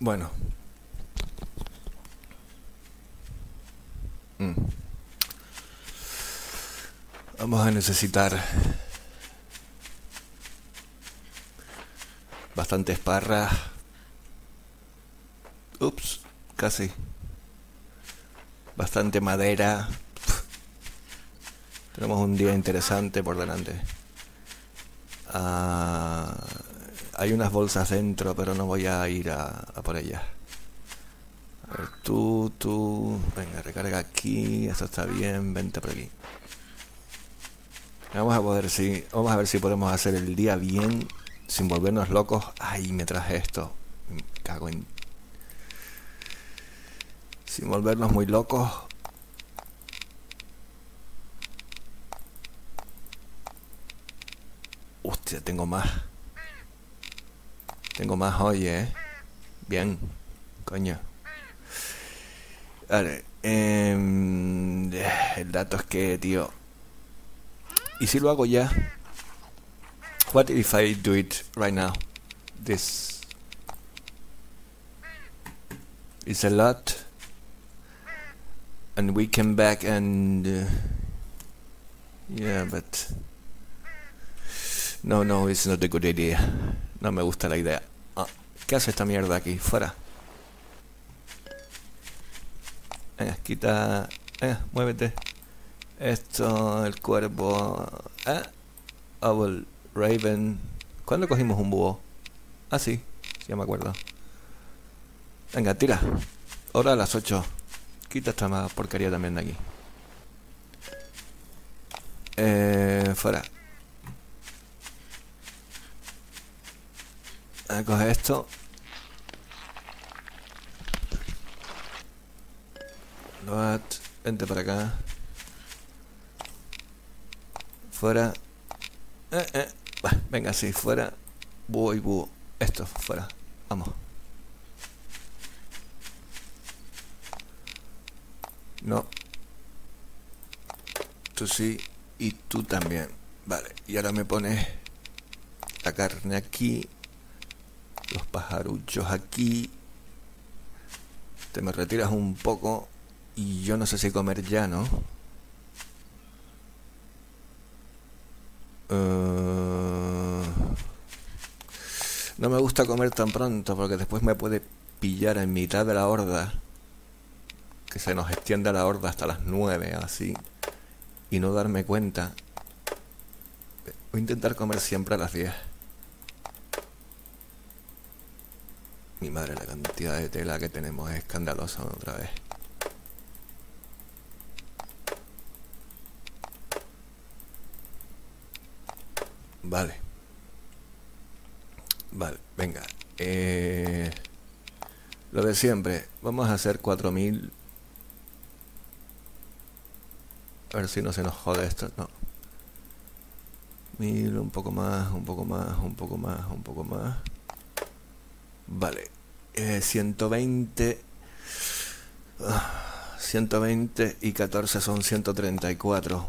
Bueno. Mm. Vamos a necesitar bastantes parras. Ups, casi. Bastante madera. Tenemos un día interesante por delante. Hay unas bolsas dentro, pero no voy a ir a, a por ellas. A ver, tú, tú. Venga, recarga aquí. Esto está bien. Vente por aquí. Vamos a poder si. Vamos a ver si podemos hacer el día bien. Sin volvernos locos. Ay, me traje esto. Me cago en. Sin volvernos muy locos. Hostia, tengo más. Tengo más hoy, ¿eh? Bien. Coño. Vale. em, el dato es que, tío. ¿Y si lo hago ya? What if I do it right now? This is a lot. And we came back and... uh, yeah, but... No, no, it's not a good idea. No me gusta la idea. Ah, ¿Qué hace esta mierda aquí? Fuera. Venga, quita... Venga, muévete. Esto, el cuervo... Ah, Owl, Raven... ¿Cuándo cogimos un búho? Ah, sí, ya me acuerdo. Venga, tira. Ahora a las 8. Quita esta porquería también de aquí. Eh, fuera. A coger esto. Loat, vente para acá. Fuera. Eh, eh. Venga, sí, fuera. Búho y búho. Esto, fuera. Vamos. No. Tú sí y tú también. Vale, y ahora me pones la carne aquí, los pajaruchos aquí. Te me retiras un poco y yo no sé si comer ya, ¿no? Eh, No me gusta comer tan pronto porque después me puede pillar en mitad de la horda. Que se nos extienda la horda hasta las 9, así. Y no darme cuenta. Voy a intentar comer siempre a las 10. Mi madre, la cantidad de tela que tenemos es escandalosa otra vez. Vale. Vale, venga. Eh, lo de siempre. Vamos a hacer 4000. A ver si no se nos jode esto. No. Mil, un poco más, un poco más, un poco más, un poco más. Vale. Eh, 120. ah, 120 y 14 son 134.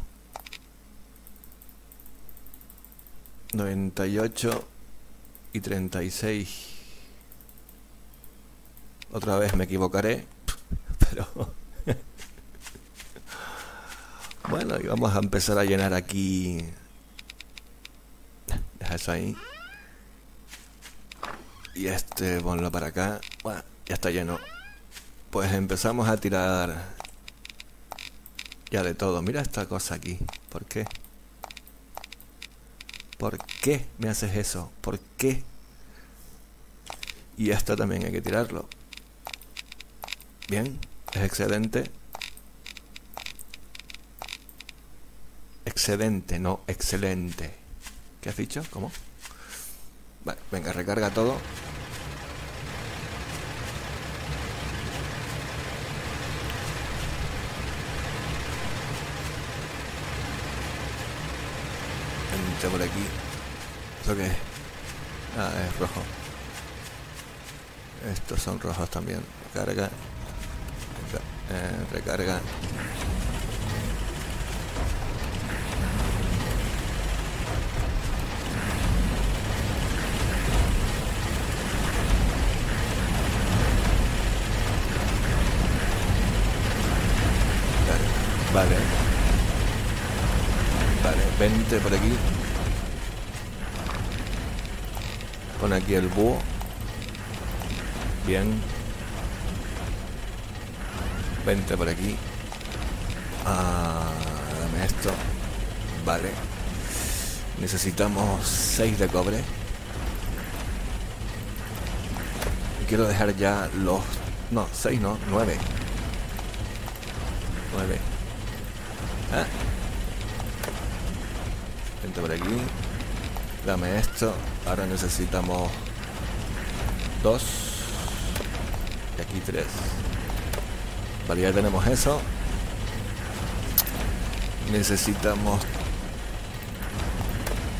98 y 36. Otra vez me equivocaré, pero bueno, y vamos a empezar a llenar aquí. Eso ahí. Y este, ponlo para acá. Bueno, ya está lleno. Pues empezamos a tirar ya de todo. Mira esta cosa aquí. ¿Por qué? ¿Por qué me haces eso? ¿Por qué? Y esto también hay que tirarlo. Bien, es excelente. Excedente, no excelente. ¿Qué has dicho? ¿Cómo? Vale, venga, recarga todo. por aquí. ¿Eso qué es? Ah, es rojo. Estos son rojos también. Carga. Eh, recarga. Vale. 20 por aquí. Pon aquí el búho. Bien. 20 por aquí. Ah, dame esto. Vale. Necesitamos 6 de cobre. Quiero dejar ya los... No, 6 no, 9. 9. Ah. Por aquí. Dame esto. Ahora necesitamos 2. Y aquí 3. Vale, ya tenemos eso. Necesitamos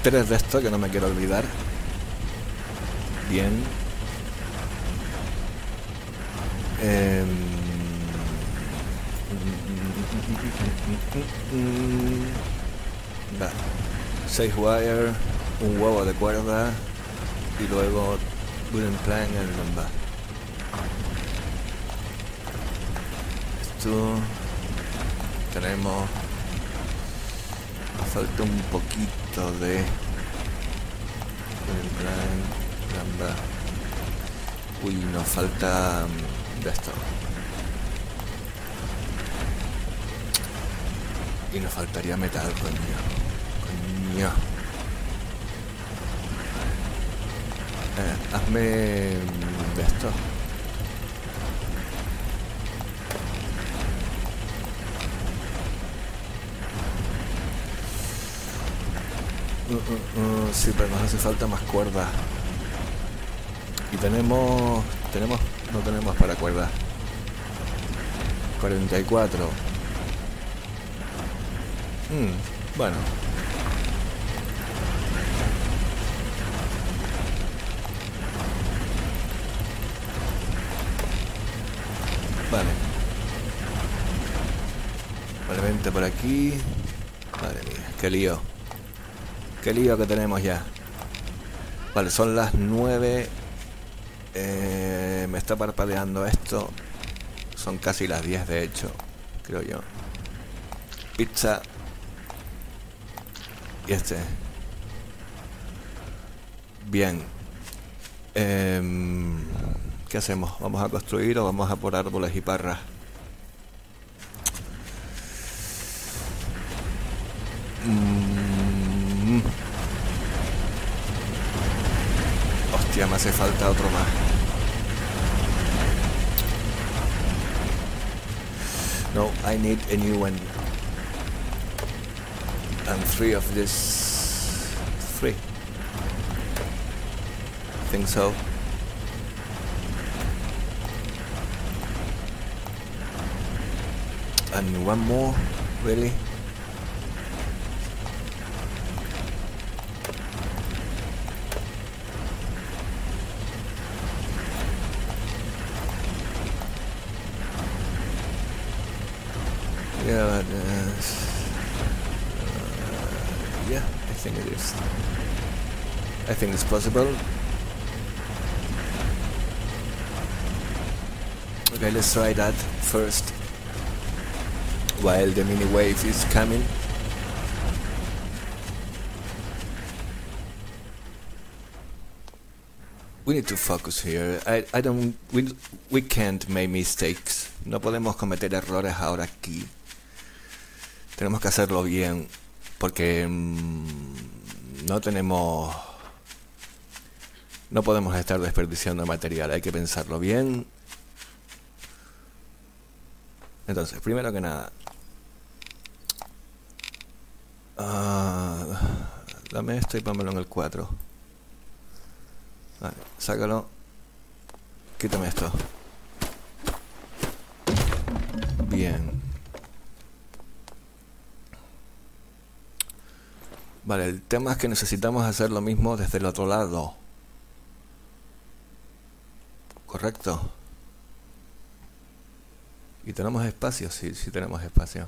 tres de estos que no me quiero olvidar. Bien. Eh, 6 wire, un huevo de cuerda y luego wooden plank en lumbar. Esto tenemos falta un poquito de wooden plank. Uy, nos falta um, de esto. Y nos faltaría metal, coño. Mm, de esto Uh, sí, pero nos hace falta más cuerda. Y tenemos... Tenemos... No tenemos para cuerda. 44. Hmm, bueno. Vale. Vale, vente por aquí. Madre mía, qué lío. Qué lío que tenemos ya. Vale, son las 9. Eh, me está parpadeando esto. Son casi las 10 de hecho, creo yo. Pizza. Y este. Bien. Eh, ¿Qué hacemos? ¿Vamos a construir o vamos a por árboles y parras? Hace falta otro más. No, I need a new one. And three of this. Three. I think so. And one more, really? Yeah, but, uh, uh, yeah, I think it is. I think it's possible. Okay, let's try that first. While the mini wave is coming. We need to focus here. I, I don't. We, we can't make mistakes. No podemos cometer errores ahora aquí. Tenemos que hacerlo bien. Porque mmm, no tenemos. No podemos estar desperdiciando material. Hay que pensarlo bien. Entonces, primero que nada. Uh, dame esto y pónmelo en el 4. Vale, sácalo. Quítame esto. Bien. Vale, el tema es que necesitamos hacer lo mismo desde el otro lado. ¿Correcto? ¿Y tenemos espacio? Sí, sí tenemos espacio.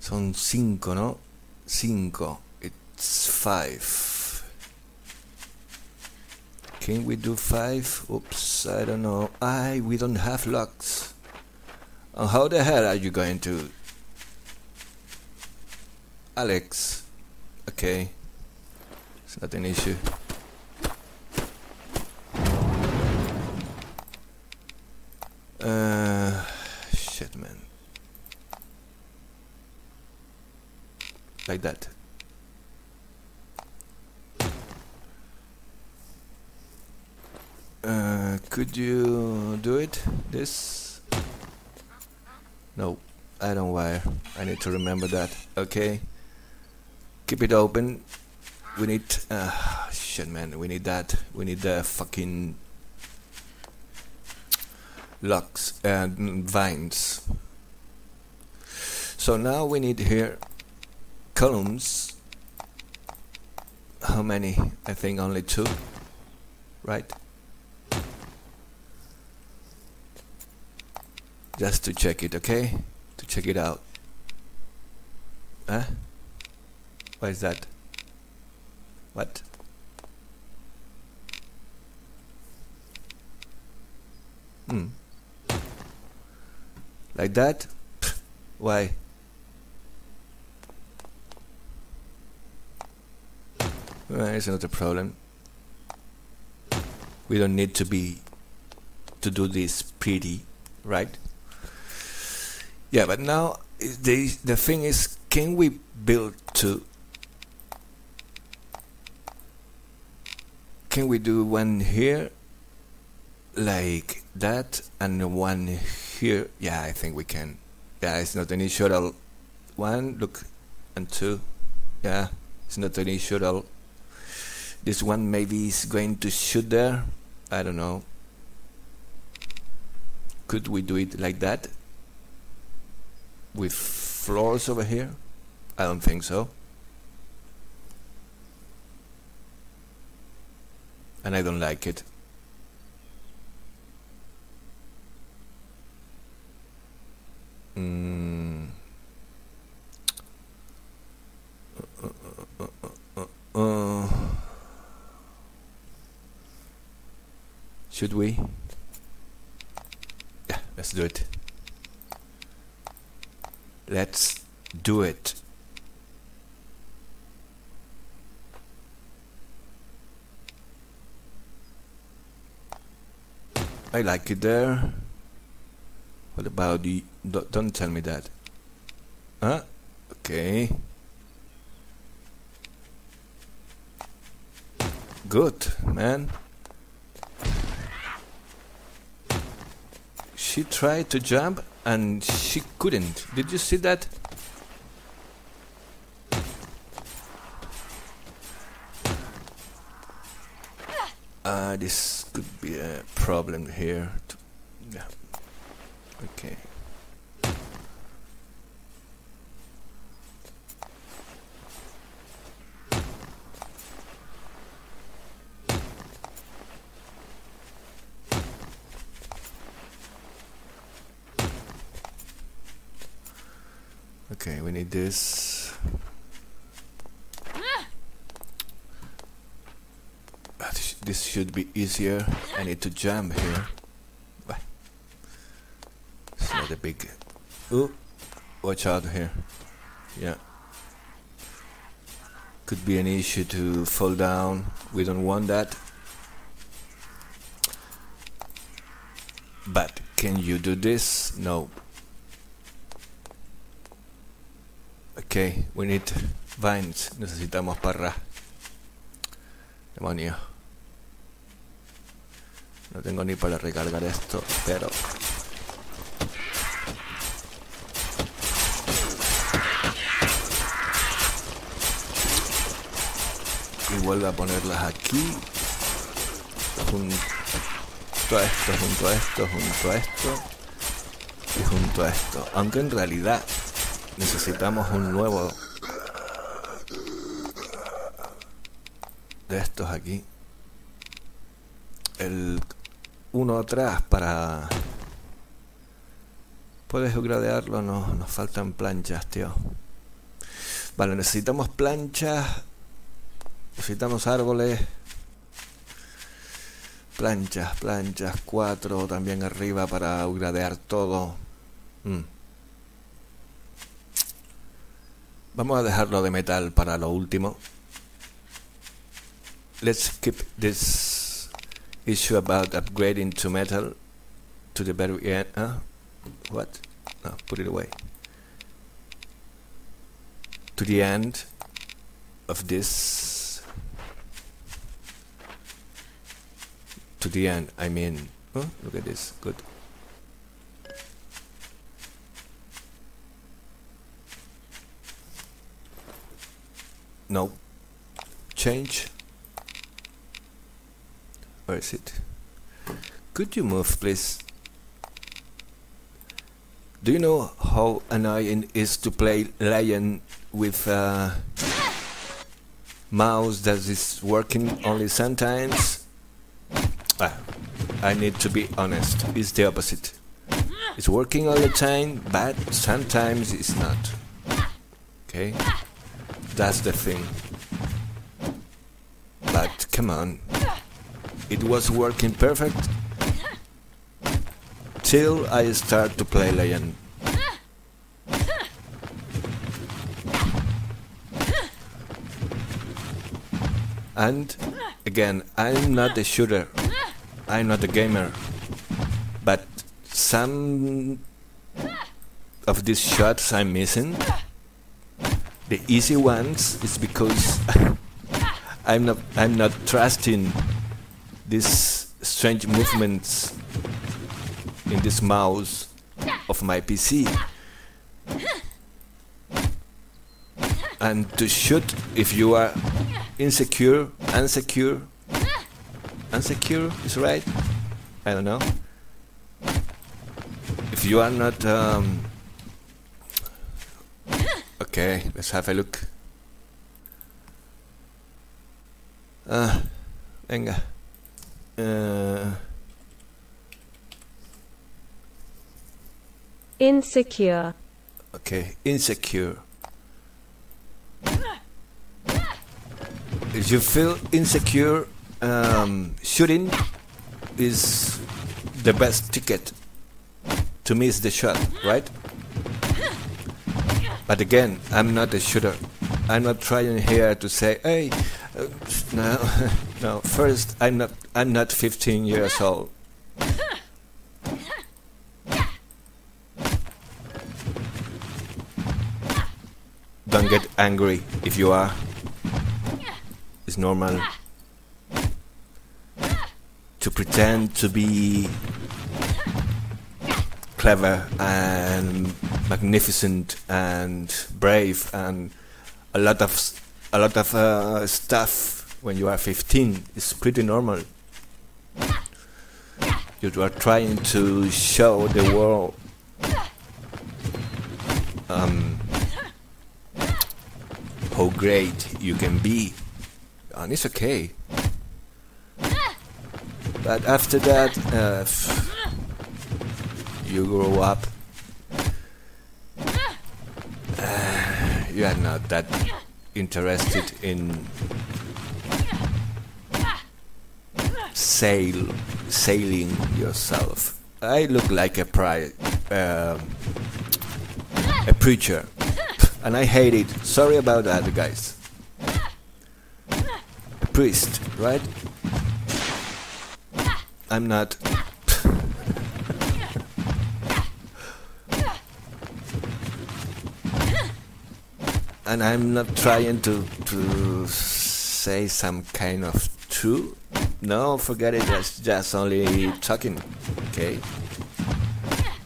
Son 5, ¿no? 5. It's 5. Can we do five? Oops, I don't know. I we don't have locks. And how the hell are you going to Alex. Okay. It's not an issue. Uh, shit, man. Like that. Uh, could you do it? This? No, I don't wire. I need to remember that. Okay. Keep it open. We need. Uh, shit, man. We need that. We need the fucking locks and vines. So now we need here columns. How many? I think only two. Right? Just to check it, okay? To check it out. Huh? What is that? What? Hmm. Like that? Why? Well, it's not a problem. We don't need to be to do this pretty, right? Yeah, but now the the thing is, can we build to? Can we do one here, like that, and one here? Yeah, I think we can. Yeah, it's not an issue at all. One, look, and two. Yeah, it's not an issue at all. This one maybe is going to shoot there. I don't know. Could we do it like that? with floors over here? I don't think so. And I don't like it. Uh, uh, uh, Should we? Yeah, let's do it. Let's do it. I like it there. What about the... Don't tell me that. Huh? Okay. Good, man. She tried to jump and she couldn't. Did you see that? Uh, this could be a problem here. Okay. Okay, we need this. Uh, this should be easier. I need to jump here. A big. Ooh, watch out here. Yeah. Could be an issue to fall down. We don't want that. But can you do this? No. Ok, we need vines. Necesitamos parras. Demonio. No tengo ni para recargar esto, pero... Y vuelvo a ponerlas aquí. Junto a esto, junto a esto, junto a esto. Y junto a esto. Aunque en realidad necesitamos un nuevo de estos aquí el uno atrás para puedes gradearlo no nos faltan planchas tío vale necesitamos planchas necesitamos árboles planchas planchas cuatro también arriba para gradear todo mm. Vamos a dejarlo de metal para lo último. Let's keep this issue about upgrading to metal to the very end. Huh? What? No, put it away. To the end of this. To the end, I mean. Oh, look at this. Good. No. Change. Where is it? Could you move, please? Do you know how annoying it is to play Lion with a mouse that is working only sometimes? I need to be honest. It's the opposite. It's working all the time, but sometimes it's not. Okay? That's the thing. But come on. It was working perfect till I start to play Lion. And again, I'm not a shooter. I'm not a gamer. But some of these shots I'm missing the easy ones is because I'm not I'm not trusting these strange movements in this mouse of my PC. And to shoot if you are insecure, unsecure, unsecure is right. I don't know. If you are not um, Okay, let's have a look. Ah, venga. Uh, Insecure. okay, insecure. If you feel insecure, um, shooting is the best ticket to miss the shot, right? But again, I'm not a shooter. I'm not trying here to say, hey, uh, no, no. First, I'm not. I'm not 15 years old. Don't get angry if you are. It's normal to pretend to be clever and magnificent and brave and a lot of a lot of uh, stuff when you are 15 is pretty normal. You are trying to show the world um, how great you can be, and it's okay. But after that, uh, you grow up. Uh, you are not that interested in sail sailing yourself. I look like a pri- um a preacher, and I hate it. Sorry about that, guys. A priest, right? I'm not. and I'm not trying to to say some kind of truth. No, forget it. That's just only talking. Okay.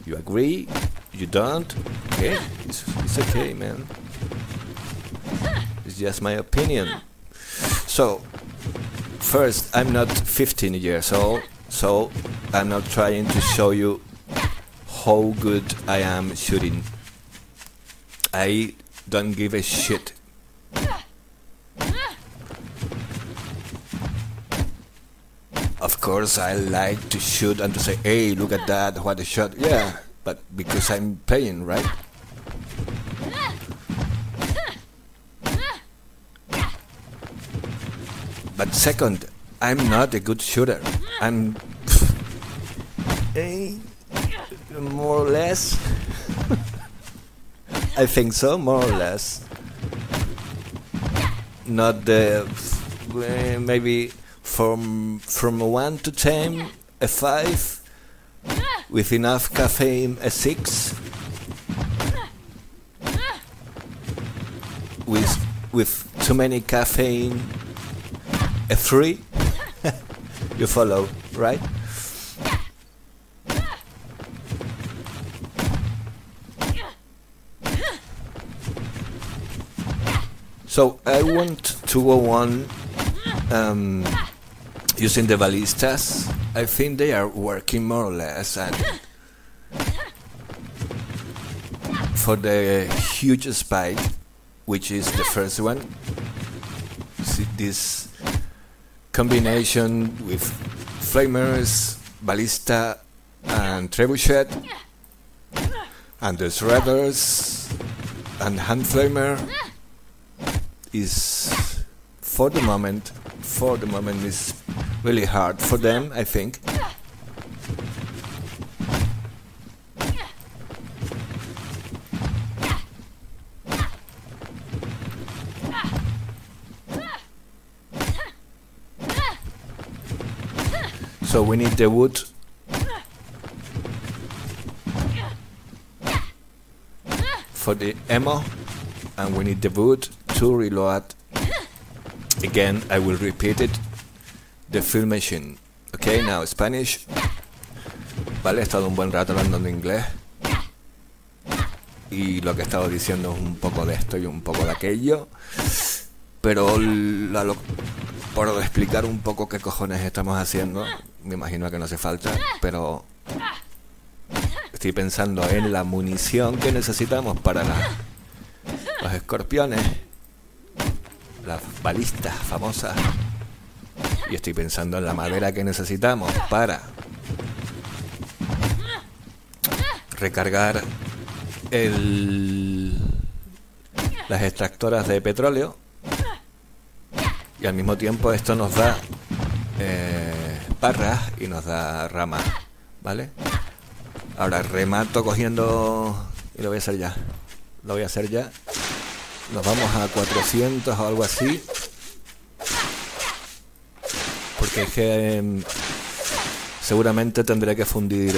You agree? You don't? Okay. It's, it's okay, man. It's just my opinion. So, first, I'm not 15 years old, so I'm not trying to show you how good I am shooting. I don't give a shit. Of course, I like to shoot and to say, hey, look at that, what a shot. Yeah, but because I'm paying, right? But second, I'm not a good shooter. I'm eh, more or less. I think so, more or less. not the uh, maybe from from one to ten, a five, with enough caffeine, a six, with with too many caffeine, a three. You follow, right? So I want to go on um, using the ballistas. I think they are working more or less, and for the huge spike, which is the first one, see this combination with flamers, ballista, and trebuchet, and the shredders, and hand flamer is for the moment for the moment is really hard for them I think so we need the wood. For the ammo. And we need the wood to reload. Again I will repeat it. The film machine. Ok now Spanish. Vale he estado un buen rato hablando en inglés. Y lo que he estado diciendo es un poco de esto y un poco de aquello. Pero la lo, por explicar un poco qué cojones estamos haciendo me imagino que no hace falta pero estoy pensando en la munición que necesitamos para la, los escorpiones las balistas famosas. Y estoy pensando en la madera que necesitamos para recargar el, las extractoras de petróleo. Y al mismo tiempo esto nos da eh, y nos da ramas. ¿Vale? Ahora remato cogiendo... Y lo voy a hacer ya. Lo voy a hacer ya. Nos vamos a 400 o algo así. Porque es que em, seguramente tendré que fundir.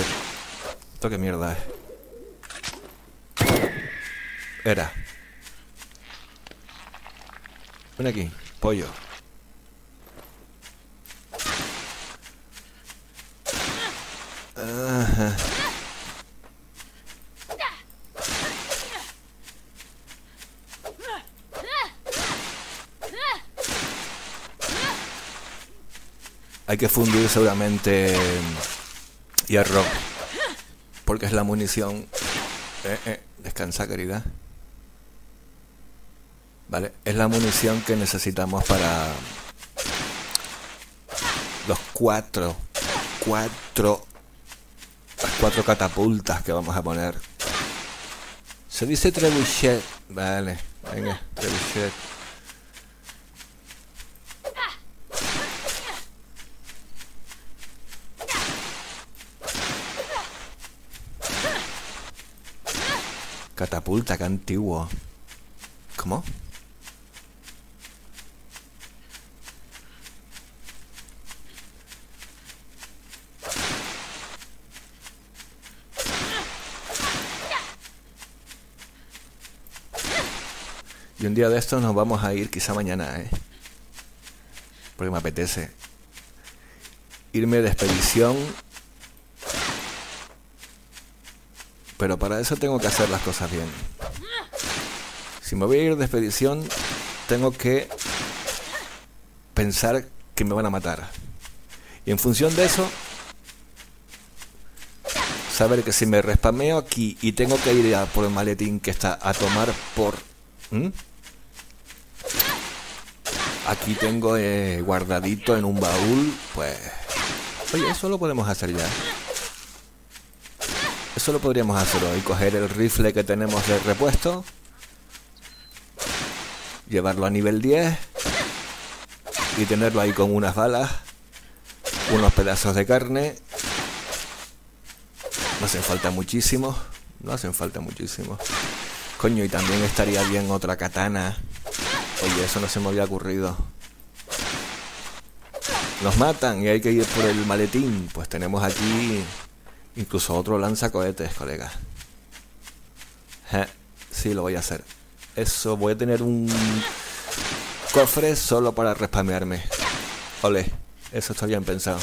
Esto qué mierda es. Era. Ven aquí, pollo. Hay que fundir seguramente hierro. Porque es la munición. Eh, eh, descansa, querida. Vale, es la munición que necesitamos para los cuatro, cuatro, las cuatro catapultas que vamos a poner. Se dice trebuchet, vale, venga, trebuchet. Catapulta, qué antiguo. ¿Cómo? Y un día de estos nos vamos a ir, quizá mañana, ¿eh? Porque me apetece. Irme de expedición Pero para eso tengo que hacer las cosas bien. Si me voy a ir de expedición, tengo que pensar que me van a matar. Y en función de eso, saber que si me respameo aquí y tengo que ir a por el maletín que está a tomar por... Aquí tengo eh, guardadito en un baúl, pues... Oye, eso lo podemos hacer ya. Eso lo podríamos hacer hoy, coger el rifle que tenemos de repuesto, llevarlo a nivel 10 y tenerlo ahí con unas balas, unos pedazos de carne. No hacen falta muchísimo, no hacen falta muchísimo. Coño, y también estaría bien otra katana Oye, eso no se me había ocurrido. Nos matan y hay que ir por el maletín. Pues tenemos aquí incluso otro lanzacohetes, colega. sí, lo voy a hacer. Eso, voy a tener un cofre solo para respamearme. Ole, eso está bien pensado.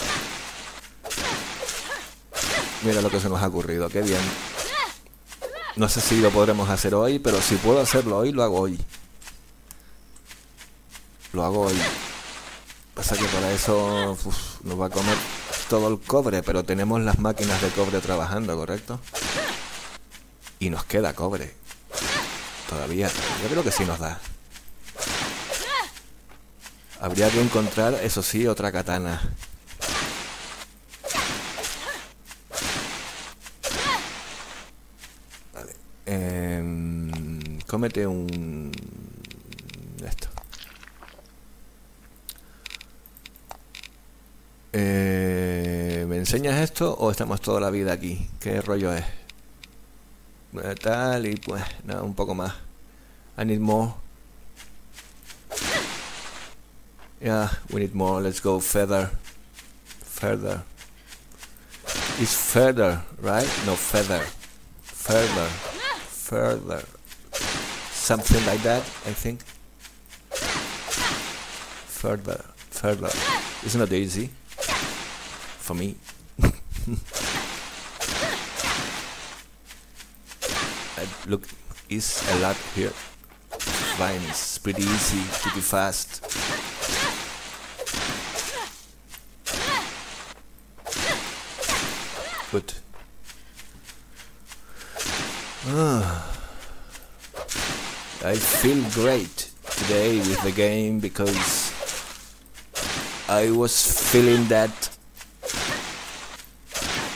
Mira lo que se nos ha ocurrido, qué bien. No sé si lo podremos hacer hoy, pero si puedo hacerlo hoy, lo hago hoy. Lo hago hoy. Pasa que para eso nos va a comer todo el cobre, pero tenemos las máquinas de cobre trabajando, ¿correcto? Y nos queda cobre. Todavía. Yo creo que sí nos da. Habría que encontrar, eso sí, otra katana. Vale. Eh, cómete un... Esto. Eh, ¿Me enseñas esto o estamos toda la vida aquí? ¿Qué rollo es? Eh, tal y pues nada, un poco más. I need more. Yeah, we need more. Let's go further. Further. It's further, right? No, feather. Further. Further. Something like that, I think. Further. Further. It's not easy. For me. look, is a lot here. Fine, it's pretty easy, pretty fast. Good. Ah. I feel great today with the game because I was feeling that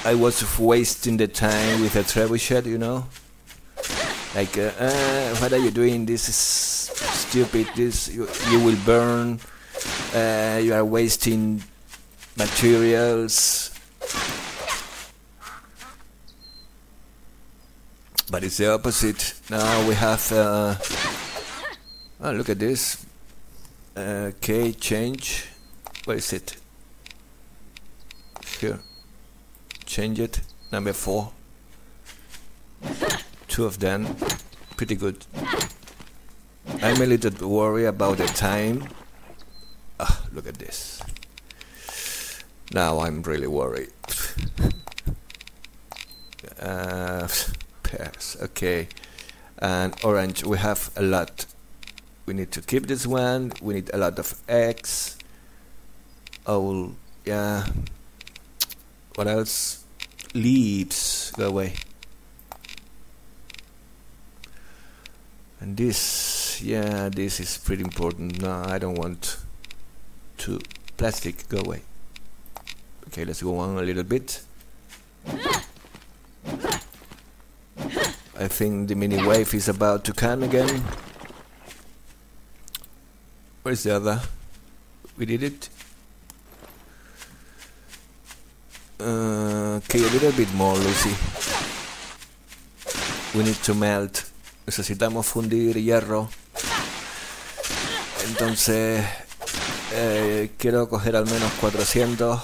I was wasting the time with a trebuchet, you know? Like, uh, uh, what are you doing? This is stupid. This you, you will burn. Uh, you are wasting materials. But it's the opposite. Now we have. Uh, oh, look at this. Okay, change. Where is it? Here. Change it. Number four two of them. Pretty good. I'm a little worried about the time. Ah, look at this. Now I'm really worried. uh, okay. And orange, we have a lot. We need to keep this one. We need a lot of eggs. Oh, yeah. What else? Leaves. Go away. and this yeah this is pretty important. No I don't want to plastic go away. Okay let's go on a little bit. I think the mini wave is about to come again. Where's the other? We did it okay a little bit more Lucy we need to melt necesitamos fundir hierro. Entonces, eh, quiero coger al menos 400.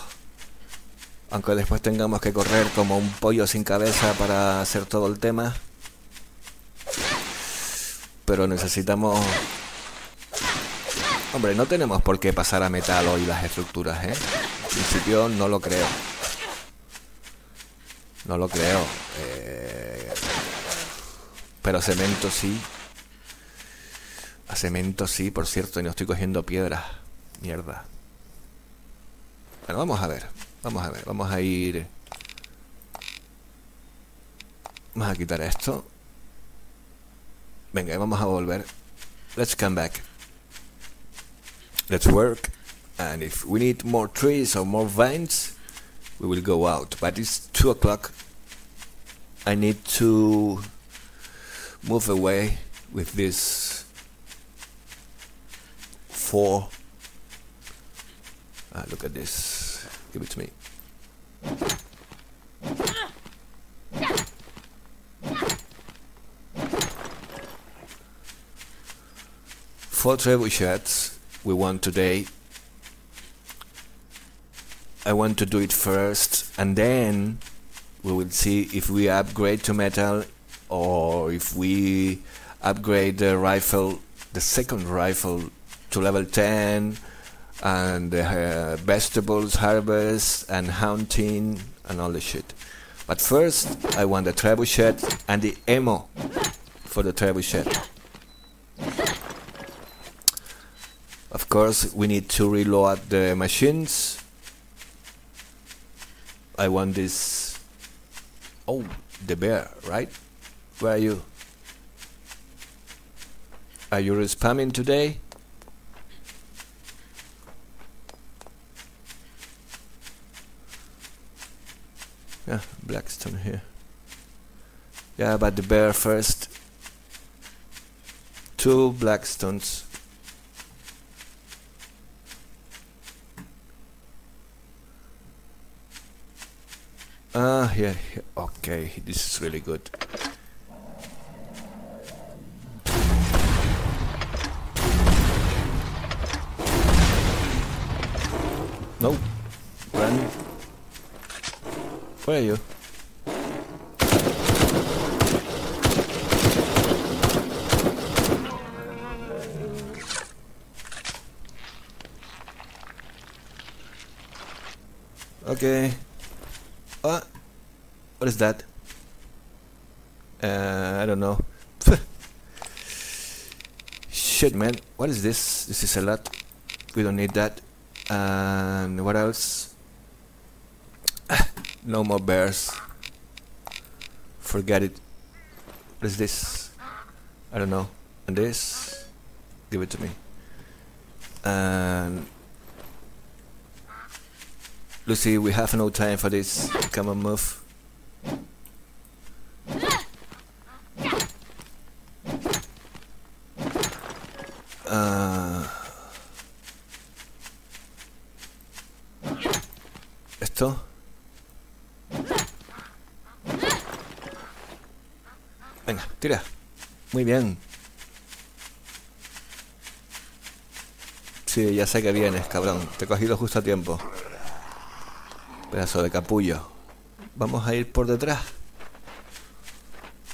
Aunque después tengamos que correr como un pollo sin cabeza para hacer todo el tema. Pero necesitamos... Hombre, no tenemos por qué pasar a metal hoy las estructuras, ¿eh? En principio no lo creo. No lo creo. Eh, pero cemento sí. A cemento sí, por cierto, y no estoy cogiendo piedras. Mierda. Bueno, vamos a ver. Vamos a ver. Vamos a ir... Vamos a quitar esto. Venga, vamos a volver. Let's come back. Let's work. And if we need more trees or more vines, we will go out. But it's 2 o'clock. I need to move away with this four. Ah, look at this. Give it to me. four trebuchets we want today. I want to do it first and then we will see if we upgrade to metal or if we upgrade the rifle, the second rifle to level 10 and uh, vegetables harvest and hunting and all the shit. But first I want the trebuchet and the ammo for the trebuchet. Of course, we need to reload the machines. I want this. Oh, the bear, right? Where are you? Are you spamming today? Yeah, Blackstone here. Yeah, but the bear first. Two Blackstones. Ah, yeah, yeah, okay, this is really good. No, run. Where are you? Okay. What? Is that? Uh, I don't know. Shit, man. What is this? This is a lot. We don't need that. And what else? no more bears. Forget it. What is this? I don't know. And this? Give it to me. And Lucy, we have no time for this. Come on, move. ¿Esto? Venga, tira. Muy bien. Sí, ya sé que vienes, cabrón. Te he cogido justo a tiempo. Pedazo de capullo. Vamos a ir por detrás.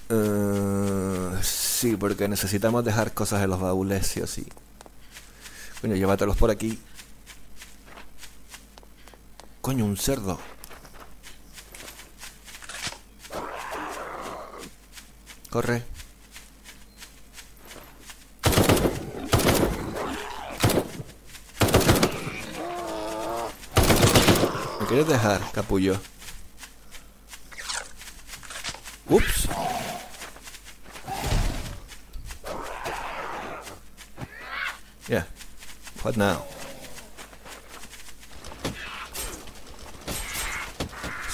Uh, sí, porque necesitamos dejar cosas en los baúles, sí o sí. Coño, llévatelos por aquí. Coño, un cerdo. Corre. ¿Me quieres dejar, capullo? Ups. Yeah. What now?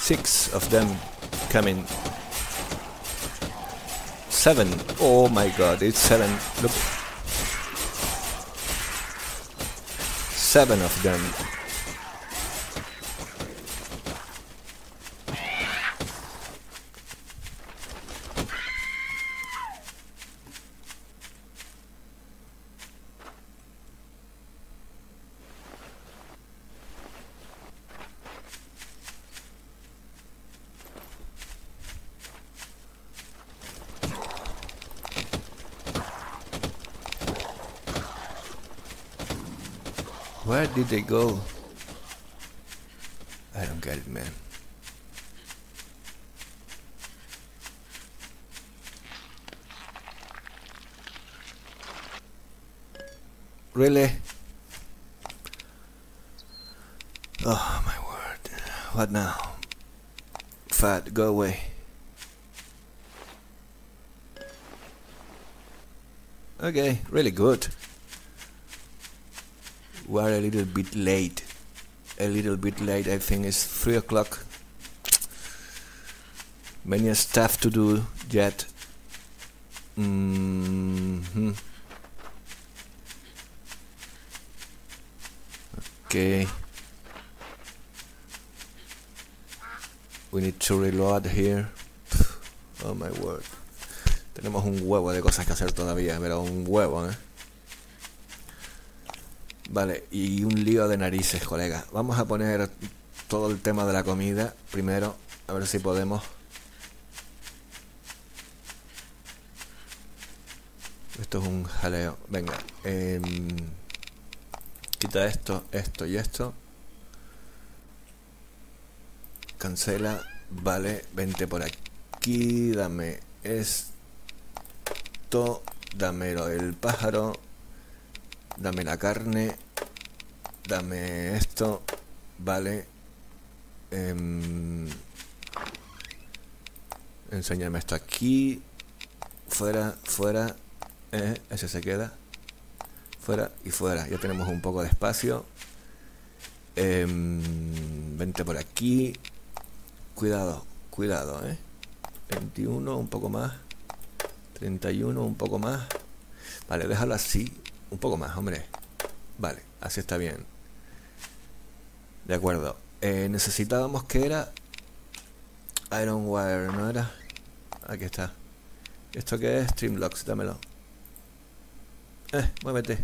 Six of them coming. Seven. Oh my god, it's seven. Look. Seven of them. Where did they go? I don't get it, man. Really? Oh my word. What now? Fat, go away. Okay, really good. We are a little bit late. A little bit late, I think it's 3 o'clock. Many stuff to do yet. Mm -hmm. Okay. We need to reload here. Oh my word. Tenemos un huevo de cosas que hacer todavía, pero un huevo, ¿eh? Vale, y un lío de narices, colega. Vamos a poner todo el tema de la comida primero, a ver si podemos. Esto es un jaleo. Venga, em, quita esto, esto y esto. Cancela. Vale, vente por aquí. Dame esto. Dame del pájaro. Dame la carne. Dame esto. Vale. Eh, enséñame esto aquí. Fuera, fuera. Eh, ese se queda. Fuera y fuera. Ya tenemos un poco de espacio. Em, vente por aquí. Cuidado, cuidado, ¿eh? 21, un poco más. 31, un poco más. Vale, déjalo así. Un poco más, hombre. Vale, así está bien. De acuerdo. Eh, necesitábamos que era Iron Wire, ¿no era? Aquí está. ¿Esto qué es? Streamlocks, dámelo. Eh, muévete.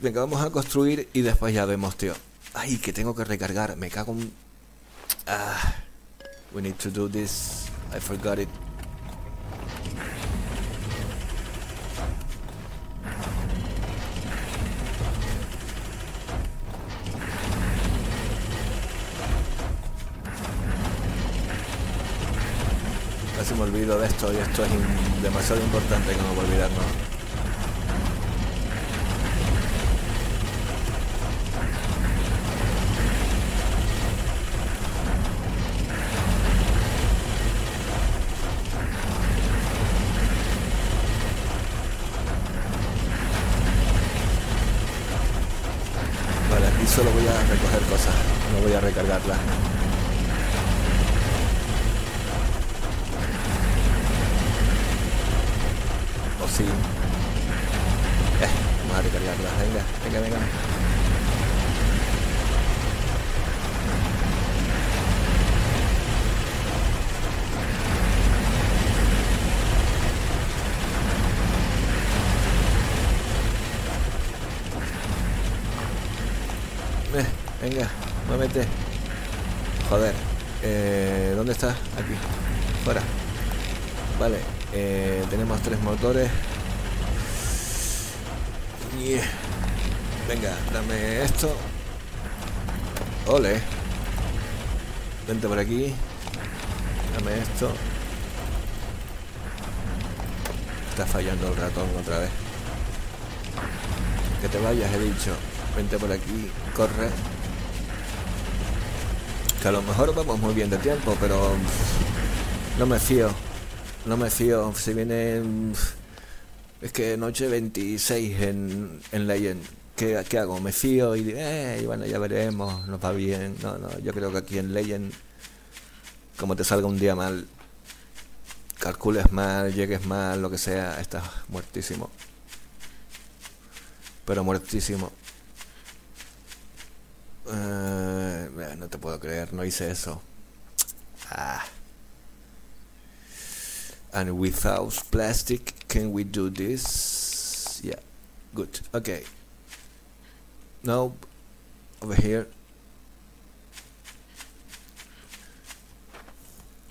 Venga, vamos a construir y después ya vemos, tío. Ay, que tengo que recargar. Me cago en... Ah. We need to do this. I forgot it. Casi me olvido de esto y esto es demasiado importante como olvidarnos. Vale, aquí solo voy a recoger cosas, no voy a recargarla. O sí. Eh, vamos a recargarla. Venga, venga, venga. Eh, venga, muévete. Joder. Eh, ¿Dónde está? Aquí. Fuera. Vale. Eh, tenemos tres motores. Venga, dame esto. Ole. Vente por aquí. Dame esto. Está fallando el ratón otra vez. Que te vayas, he dicho. Vente por aquí, corre. Que a lo mejor vamos muy bien de tiempo, pero no me fío. No me fío. Si viene. Es que noche 26 en, en Legend. ¿Qué, ¿Qué hago? ¿Me fío? Y, eh, bueno, ya veremos. Nos va bien. No, no. Yo creo que aquí en Legend. Como te salga un día mal. Calcules mal, llegues mal, lo que sea. Estás muertísimo. Pero muertísimo. Uh, no te puedo creer, no hice eso. Ah. And without plastic, can we do this? Yeah, good. Okay. Now, over here.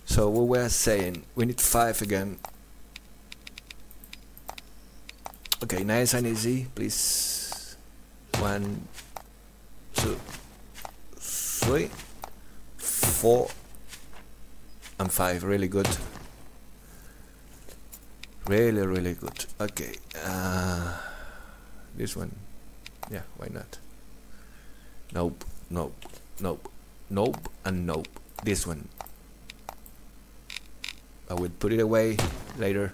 So we were saying we need five again. Okay, nice and easy, please. One, two, three, four, and five. Really good. Really, really good. Okay. Uh, this one. Yeah, why not? Nope, nope, nope, nope, and nope. This one. I will put it away later.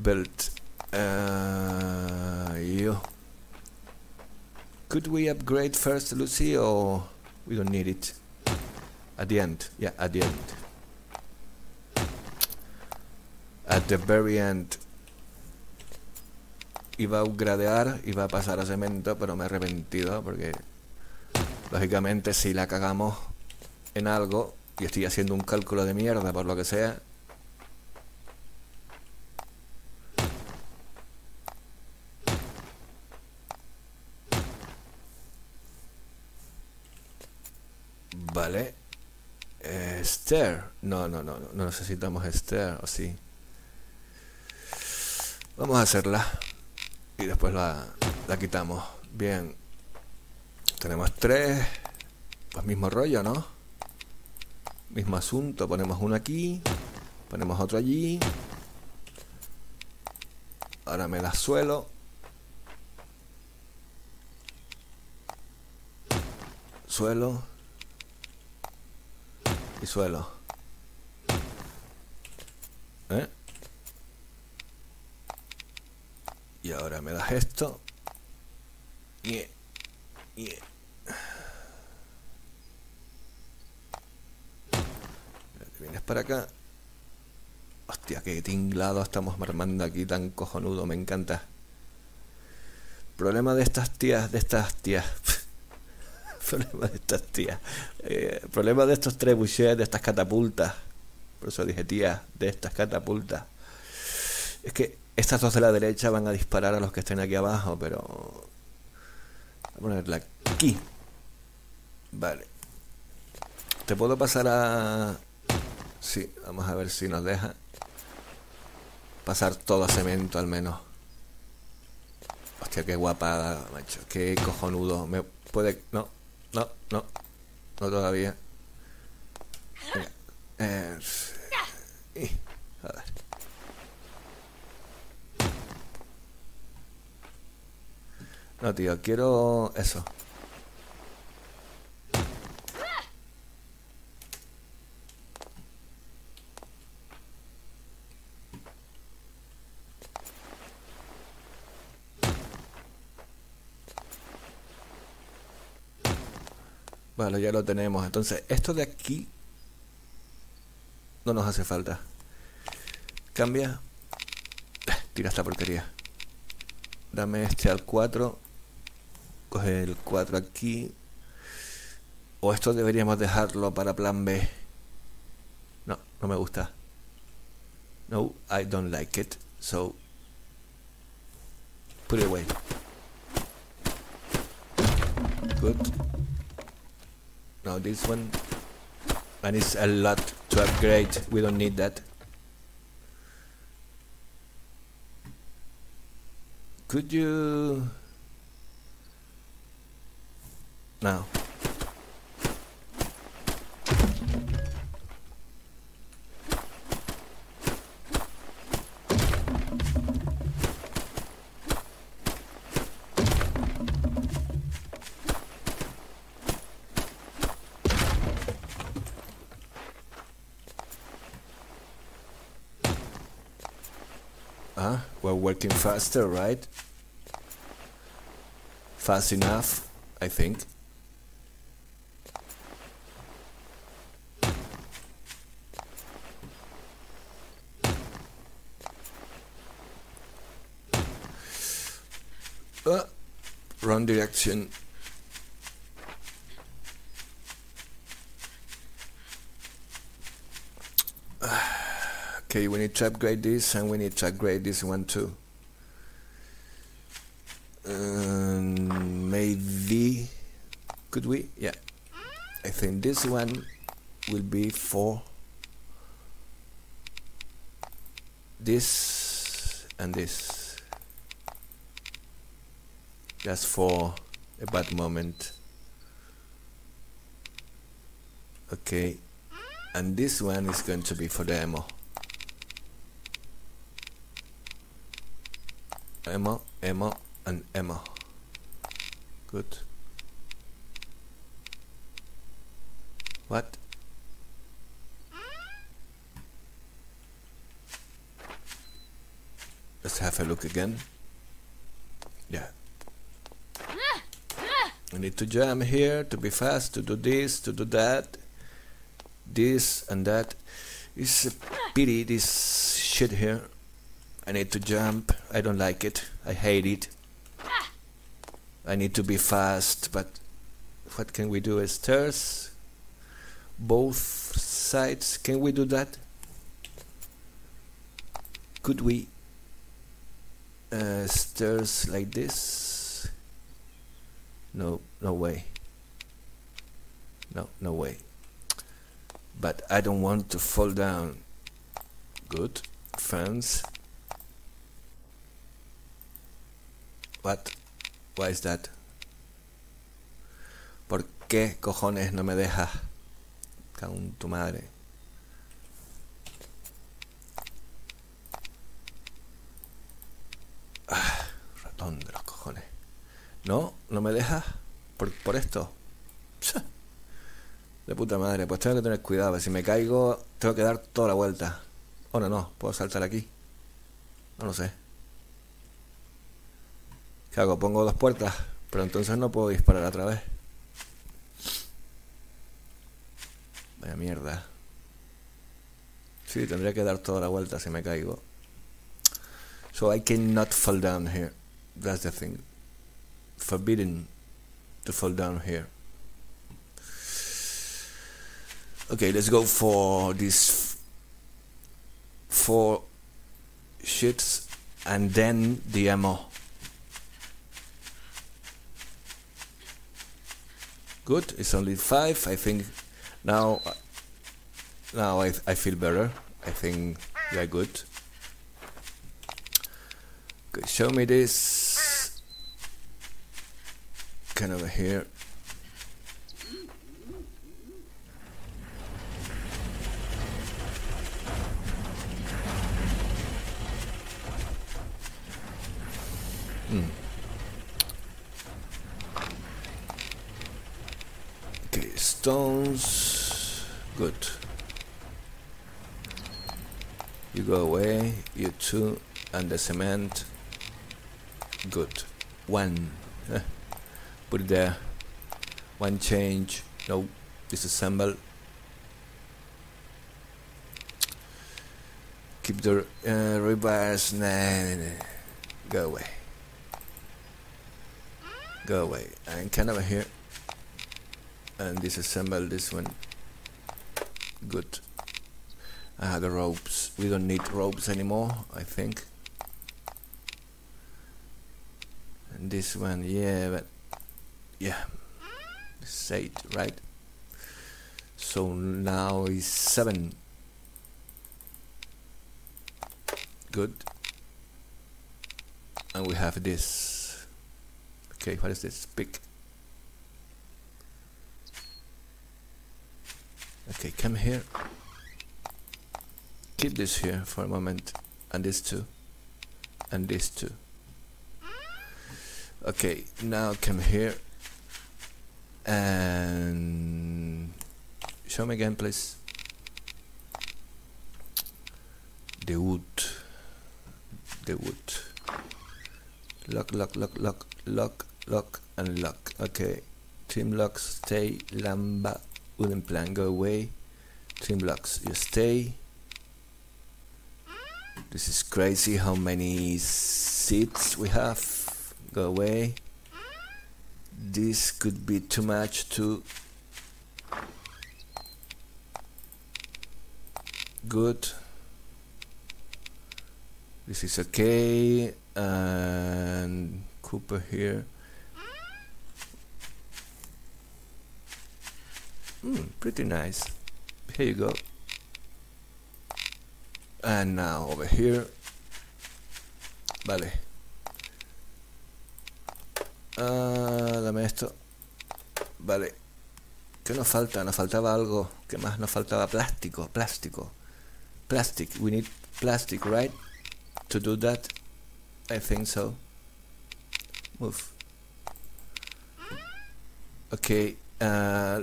Built. Uh. Could we upgrade first, Lucy, or we don't need it? At the end. Yeah, at the end. at the very end iba a upgradear, iba a pasar a cemento, pero me he arrepentido porque lógicamente si la cagamos en algo y estoy haciendo un cálculo de mierda por lo que sea, Vale. Eh, stair. No, no, no, no necesitamos stair, o sí. Vamos a hacerla. Y después la, la quitamos. Bien. Tenemos tres. Pues mismo rollo, ¿no? Mismo asunto. Ponemos uno aquí. Ponemos otro allí. Ahora me la suelo. Suelo. Y suelo. ¿Eh? Y ahora me das esto. Y... Y... Vienes para acá. Hostia, qué tinglado estamos armando aquí, tan cojonudo, me encanta. Problema de estas tías, de estas tías. problema de estas tías. Eh, problema de estos trebuchets, de estas catapultas. Por eso dije tías, de estas catapultas. Es que estas dos de la derecha van a disparar a los que estén aquí abajo, pero... Voy a ponerla aquí. Vale. Te puedo pasar a... Sí, vamos a ver si nos deja pasar todo a cemento al menos. Hostia, qué guapada, macho. Qué cojonudo. Me puede... No, no, no. No todavía. Eh, joder. No, tío, quiero eso. Vale, ya lo tenemos. Entonces, esto de aquí no nos hace falta. Cambia. Tira esta porquería. Dame este al 4. Coge el 4 aquí. O esto deberíamos dejarlo para plan B. No, no me gusta. No, I don't like it. So, put it away. Good. Now this one, and it's a lot to upgrade. We don't need that. Could you now? Ah, we're working faster, right? Fast enough, I think. Uh, direction. Okay, we need to upgrade this and we need to upgrade this one too. Um, maybe could we? Yeah. I think this one will be for this and this. Just for a bad moment. Okay. And this one is going to be for the. Emma, Emma, and Emma. Good. What? Let's have a look again. Yeah. Need to jump here to be fast, to do this, to do that. This and that. It's a pity this shit here. I need to jump. I don't like it. I hate it. I need to be fast, but what can we do? Stairs? Both sides? Can we do that? Could we? Uh, stairs like this? No, no way. No, no way. But I don't want to fall down. Good. Friends. What? Why is that? ¿Por qué cojones no me dejas? Cago tu madre. ¿No? ¿No me dejas? ¿Por, por esto? De puta madre, pues tengo que tener cuidado. Si me caigo, tengo que dar toda la vuelta. O no, no, puedo saltar aquí. No lo sé. ¿Qué hago? Pongo dos puertas, pero entonces no puedo disparar otra vez. Vaya mierda. Sí, tendría que dar toda la vuelta si me caigo. So I cannot fall down here. That's the thing. Forbidden to fall down here. Okay, let's go for these four shits and then the ammo. Good, it's only five. I think now now I, I feel better. I think we are good. Okay, show me this. Of here. Hmm. Okay, stones. Good. You go away, you two, and the cement. Good. One. Put it there. One change. No. Disassemble. Keep the uh, rebars. Nah, nah, nah. Go away. Go away. And come over here. And disassemble this one. Good. Ah, the ropes. We don't need ropes anymore, I think. And this one, yeah, but yeah, eight, right? So now is seven. Good. And we have this. Okay, what is this? Pick. Okay, come here. Keep this here for a moment, and this too, and this too. Okay, now come here and show me again, please. The wood, the wood. Lock, lock, lock, lock, lock, lock, and lock. Okay, trim locks stay. Lamba wooden plank go away. Trim locks you stay. This is crazy how many seats we have. Go away. This could be too much too Good. This is okay. And copper here. Hmm, pretty nice. Here you go. And now over here. Vale. Ah, dame esto. Vale. ¿Qué nos falta? Nos faltaba algo. ¿Qué más nos faltaba? Plástico, plástico. Plastic. We need plastic, right? To do that. I think so. Move. Okay. Uh,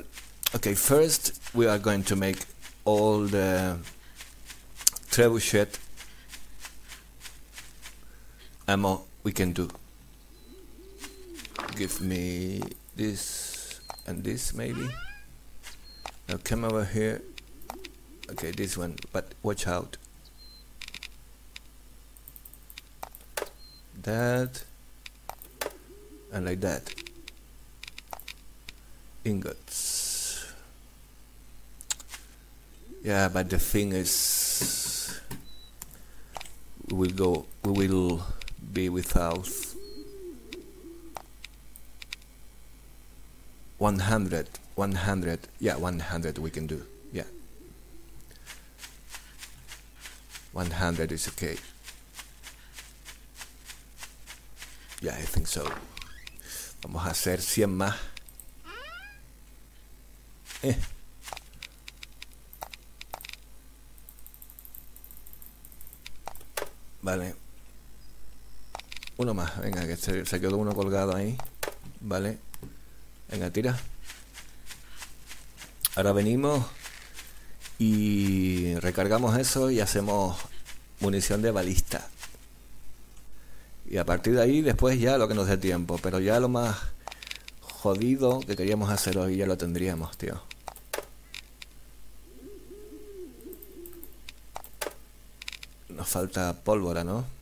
okay, first we are going to make all the trebuchet ammo we can do. Give me this and this maybe. Now come over here. Okay, this one, but watch out. That and like that. Ingots. Yeah, but the thing is, we will go. We will be without 100. 100. Yeah, 100 we can do. Yeah, 100 is okay. Yeah, I think so. Vamos a hacer 100 más. Eh. Vale. Uno más, venga, que se, se quedó uno colgado ahí. Vale. Venga, tira. Ahora venimos y recargamos eso y hacemos munición de balista. Y a partir de ahí después ya lo que nos dé tiempo, pero ya lo más jodido que queríamos hacer hoy ya lo tendríamos, tío. Nos falta pólvora, ¿no?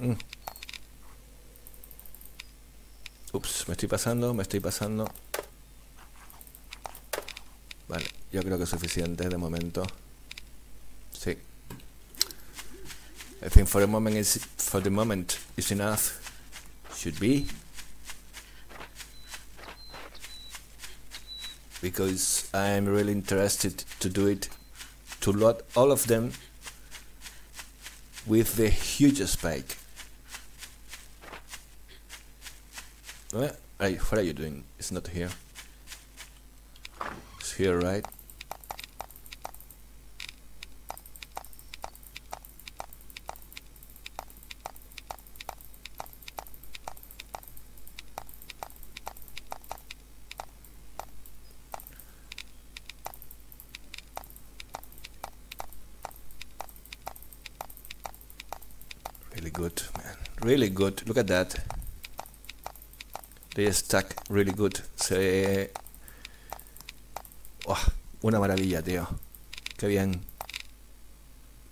Mm. Ups, me estoy pasando, me estoy pasando. Vale, yo creo que es suficiente de momento. Sí. I think for the moment is for the moment is enough. Should be. Because I'm really interested to do it to load all of them with the huge spike. Hey, what are you doing? It's not here. It's here, right? Really good, man. Really good. Look at that. They stack really good. Se oh, una maravilla, tío. Qué bien.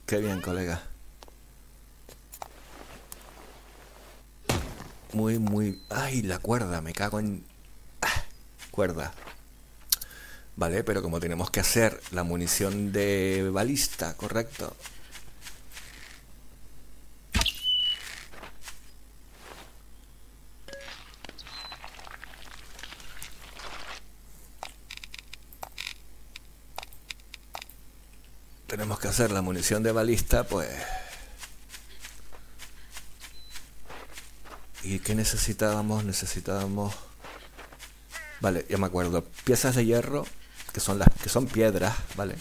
Qué bien, colega. Muy, muy... ¡Ay, la cuerda! Me cago en... Ah, cuerda. Vale, pero como tenemos que hacer la munición de balista, correcto. Tenemos que hacer la munición de balista, pues... ¿Y qué necesitábamos? Necesitábamos... Vale, ya me acuerdo. Piezas de hierro, que son las que son piedras, ¿vale?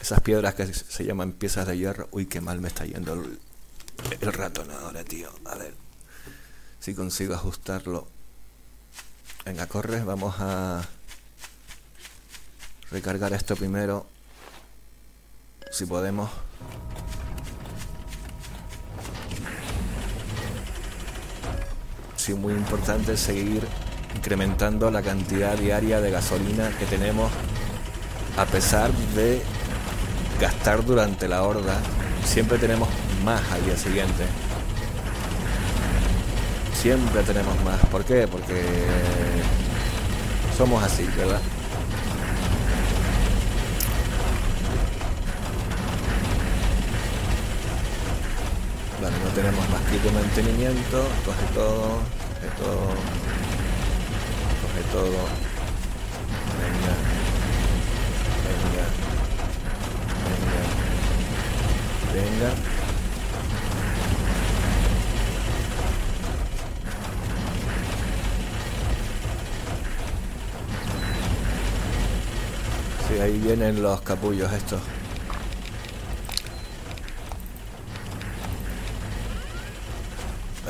Esas piedras que se llaman piezas de hierro. Uy, qué mal me está yendo el, el ratón ahora, tío. A ver si consigo ajustarlo. Venga, corre, vamos a recargar esto primero. Si podemos. Sí, muy importante seguir incrementando la cantidad diaria de gasolina que tenemos a pesar de gastar durante la horda. Siempre tenemos más al día siguiente. Siempre tenemos más. ¿Por qué? Porque somos así, ¿verdad? Vale, no tenemos más kit de mantenimiento. Coge todo, coge todo, coge todo. Venga, venga, venga, venga. Sí, ahí vienen los capullos estos.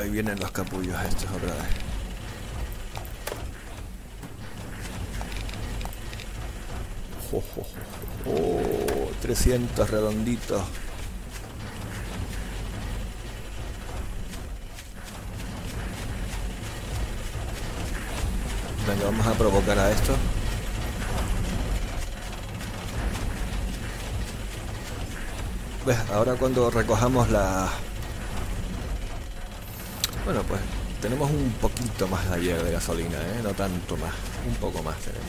Ahí vienen los capullos estos otra vez. Oh, oh, oh, 300 redonditos. Venga, vamos a provocar a esto. Ahora cuando recojamos la... Bueno, pues tenemos un poquito más de ayer de gasolina, ¿eh? No tanto más. Un poco más tenemos.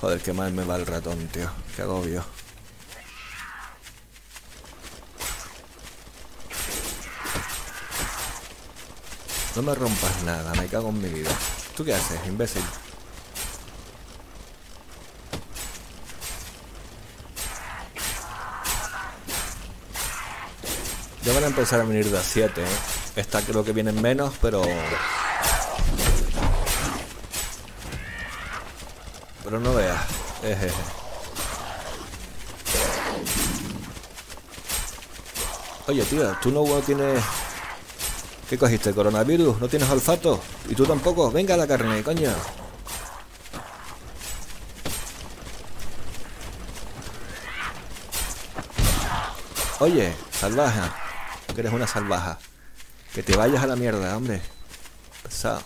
Joder, qué mal me va el ratón, tío. Qué agobio. No me rompas nada, me cago en mi vida. ¿Tú qué haces, imbécil? Ya van a empezar a venir de a 7. ¿eh? Esta creo que vienen menos, pero... Pero no veas. Oye, tío, tú no tienes... ¿Qué cogiste? ¿Coronavirus? ¿No tienes olfato? ¿Y tú tampoco? Venga la carne, coño. Oye, salvaja. Que eres una salvaja. Que te vayas a la mierda, hombre. Pesado.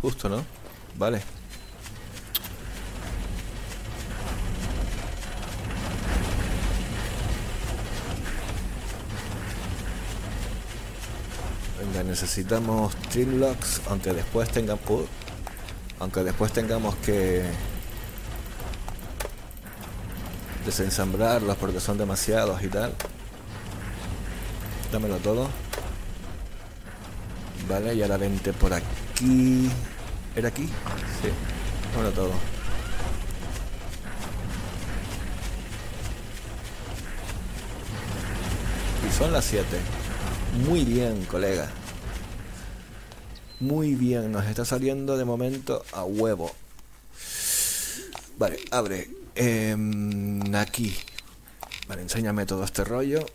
Justo, ¿no? Vale. Venga, necesitamos Trimlocks, aunque después tengamos... uh, aunque después tengamos que... Desensamblarlos porque son demasiados y tal. Dámelo todo. Vale, y ahora vente por aquí. ¿Era aquí? Sí. Dámelo todo. Y son las 7. Muy bien, colega. Muy bien, nos está saliendo de momento a huevo. Vale, abre. Em, aquí. Vale, enséñame todo este rollo.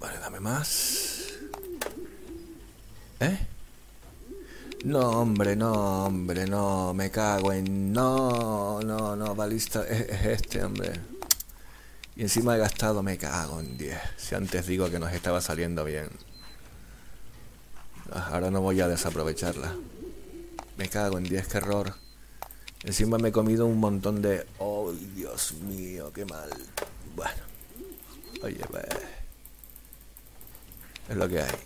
Vale, dame más. ¿Eh? No, hombre, no, hombre, no, me cago en... No, no, no, balista, es este, hombre. Y encima he gastado, me cago en 10. Si antes digo que nos estaba saliendo bien. Ah, Ahora no voy a desaprovecharla. Me cago en 10, qué error. Encima me he comido un montón de... ¡Oh, Dios mío, qué mal! Bueno. Oye, pues... Es lo que hay.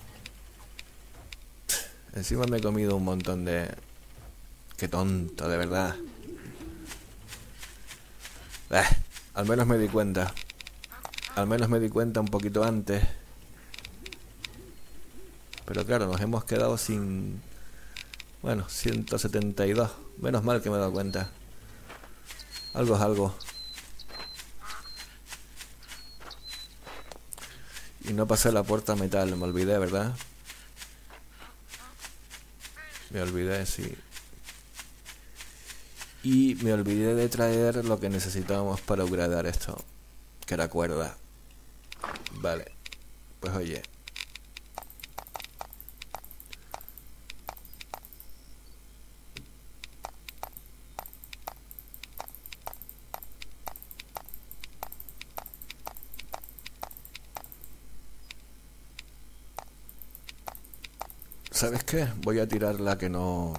Encima me he comido un montón de... Qué tonto, de verdad. Eh, al menos me di cuenta. Al menos me di cuenta un poquito antes. Pero claro, nos hemos quedado sin... Bueno, 172. Menos mal que me he dado cuenta. Algo es algo. Y no pasé la puerta metal, me olvidé, ¿verdad? Me olvidé, sí. Y me olvidé de traer lo que necesitábamos para upgradear esto. Que era cuerda. Vale. Pues oye. Voy a tirar la que no...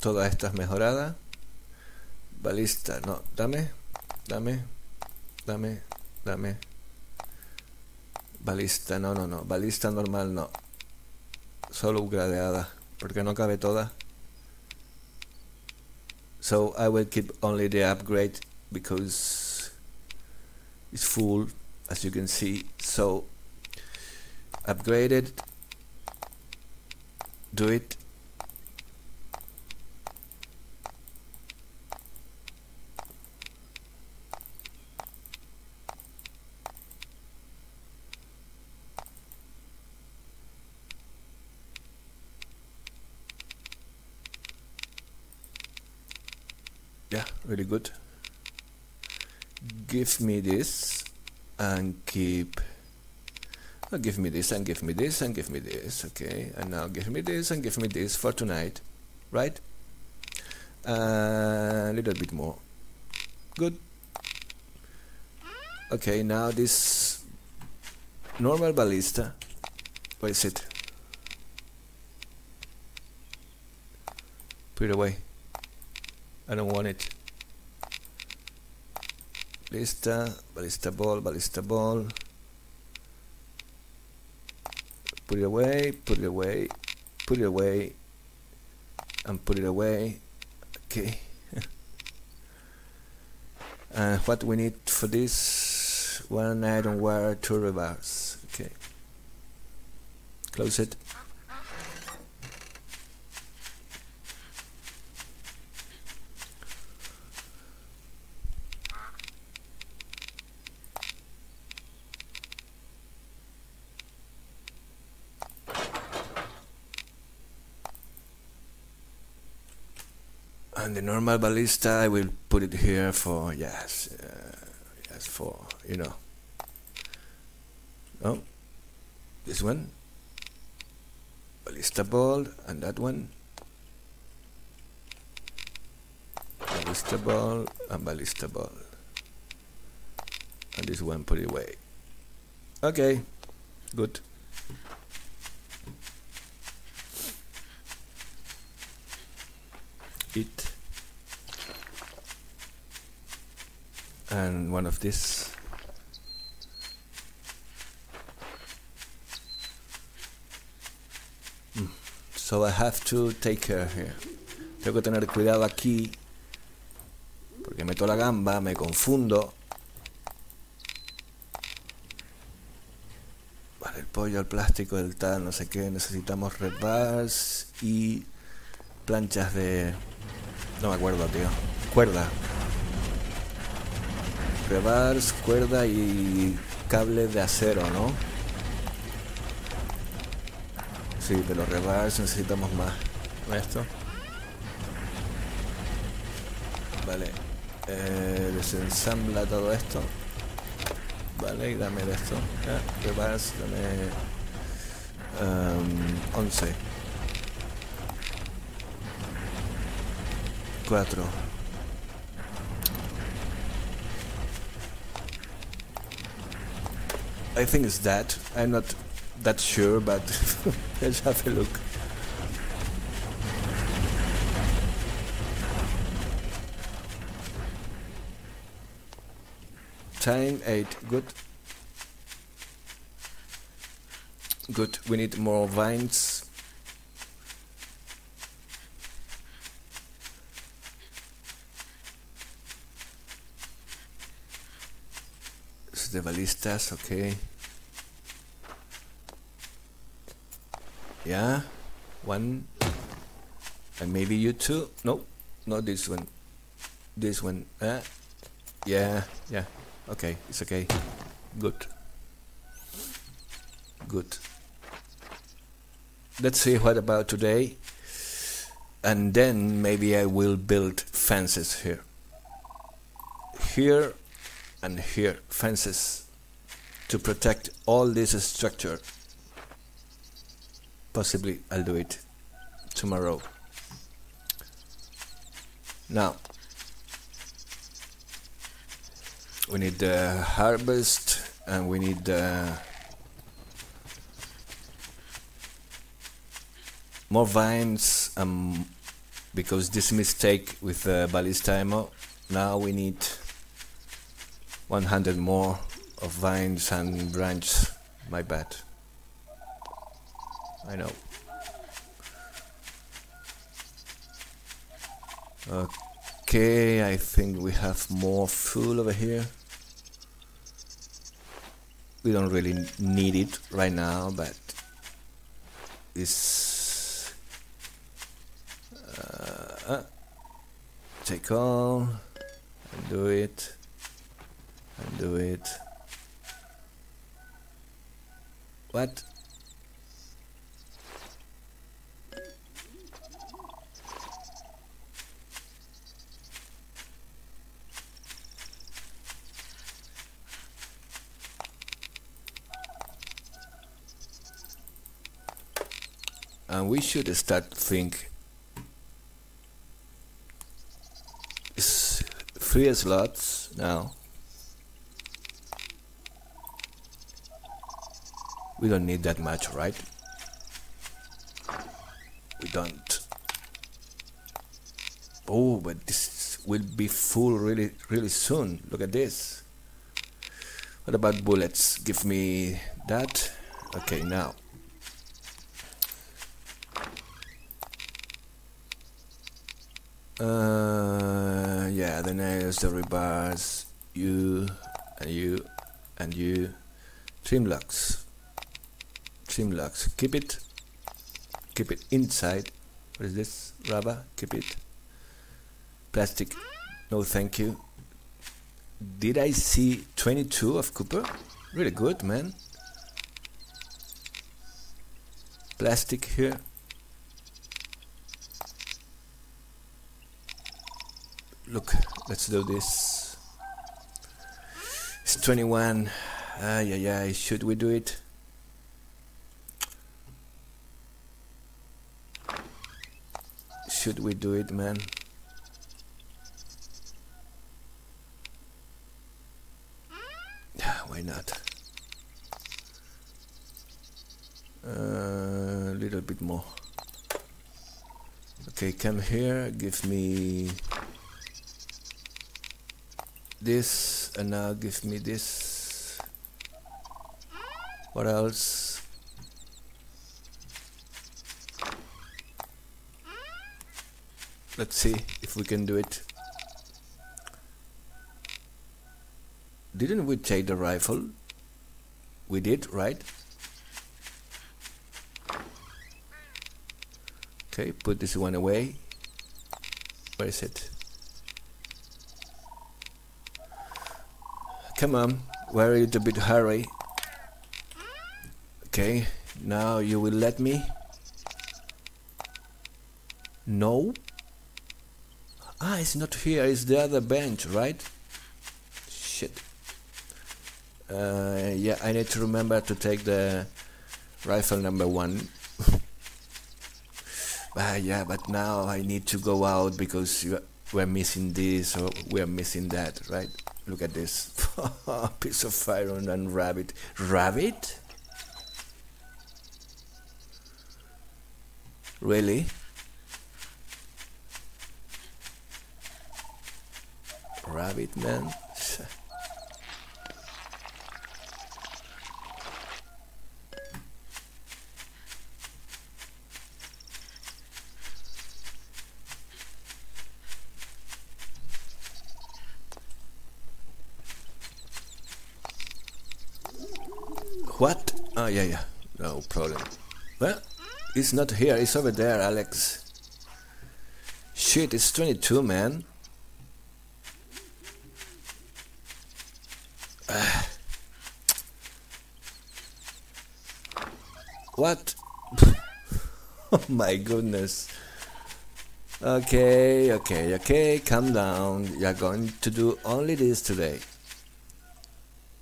Toda esta es mejorada. Balista, no, dame, dame, dame, dame. Balista, no, no, no. Balista normal, no. Solo upgradeada, porque no cabe toda. So I will keep only the upgrade because it's full, as you can see. So upgraded. Do it. Yeah, really good. Give me this and keep. Oh, give me this and give me this and give me this. Okay, and now give me this and give me this for tonight, right? Uh, a little bit more. Good. Okay, now this normal ballista. Where is it? Put it away. I don't want it. Ballista, ballista ball, ballista ball. Put it away, put it away, put it away, and put it away. Okay. and uh, what we need for this one iron wire two rebars. Okay. Close it. Normal ballista I will put it here for yes uh, yes for you know. Oh this one. Ballista ball and that one. Ballista ball and ballista ball. And this one put it away. Okay good. It and one of this mm. so I have to take care here. Tengo que tener cuidado aquí porque meto la gamba me confundo. Vale el pollo el plástico el tal no sé qué necesitamos red bars y planchas de no me acuerdo tío. Cuerda rebars, cuerda y cable de acero, ¿no? Sí, de los rebars necesitamos más. Esto. Vale. Eh, desensambla todo esto. Vale, y dame de esto. Ah, rebars, dame... Um, 11. 4. I think it's that. I'm not that sure, but let's have a look. Time 8, good. Good, we need more vines. De ballistas, okay. Yeah, one, and maybe you two. No, not this one. This one. Uh, yeah, yeah. Okay, it's okay. Good. Good. Let's see what about today. And then maybe I will build fences here. Here and here fences to protect all this structure. Possibly I'll do it tomorrow. Now we need the harvest and we need the more vines um, because this mistake with the ballista ammo now we need 100 more of vines and branches. My bad. I know. Okay, I think we have more fuel over here. We don't really need it right now, but this uh, uh, take all and do it and do it. What? and we should start to think it's three slots now We don't need that much, right? We don't. Oh, but this will be full really, really soon. Look at this. What about bullets? Give me that. Okay, now. Uh, yeah, the nails, the rebars, you, and you, and you. Trim locks. Locks. Keep it. Keep it inside. What is this? Rubber. Keep it. Plastic. No, thank you. Did I see 22 of copper? Really good, man. Plastic here. look let's do this it's 21 ah yeah yeah should we do it should we do it man? Why not? A uh, little bit more. Okay come here give me this and now give me this. What else let's see if we can do it didn't we take the rifle we did right okay put this one away where is it Come on, we're in a bit hurry. Okay, now you will let me? No? Ah, it's not here, it's the other bench, right? Shit. Uh, yeah, I need to remember to take the rifle number one. ah, yeah, but now I need to go out because we're missing this or we're missing that, right? Look at this piece of iron and rabbit. Rabbit? Really? Man? What? Oh, yeah, yeah. No problem. Well, it's not here. It's over there, Alex. Shit, it's 22, man. What? oh my goodness. Okay, okay, okay, calm down. You're going to do only this today.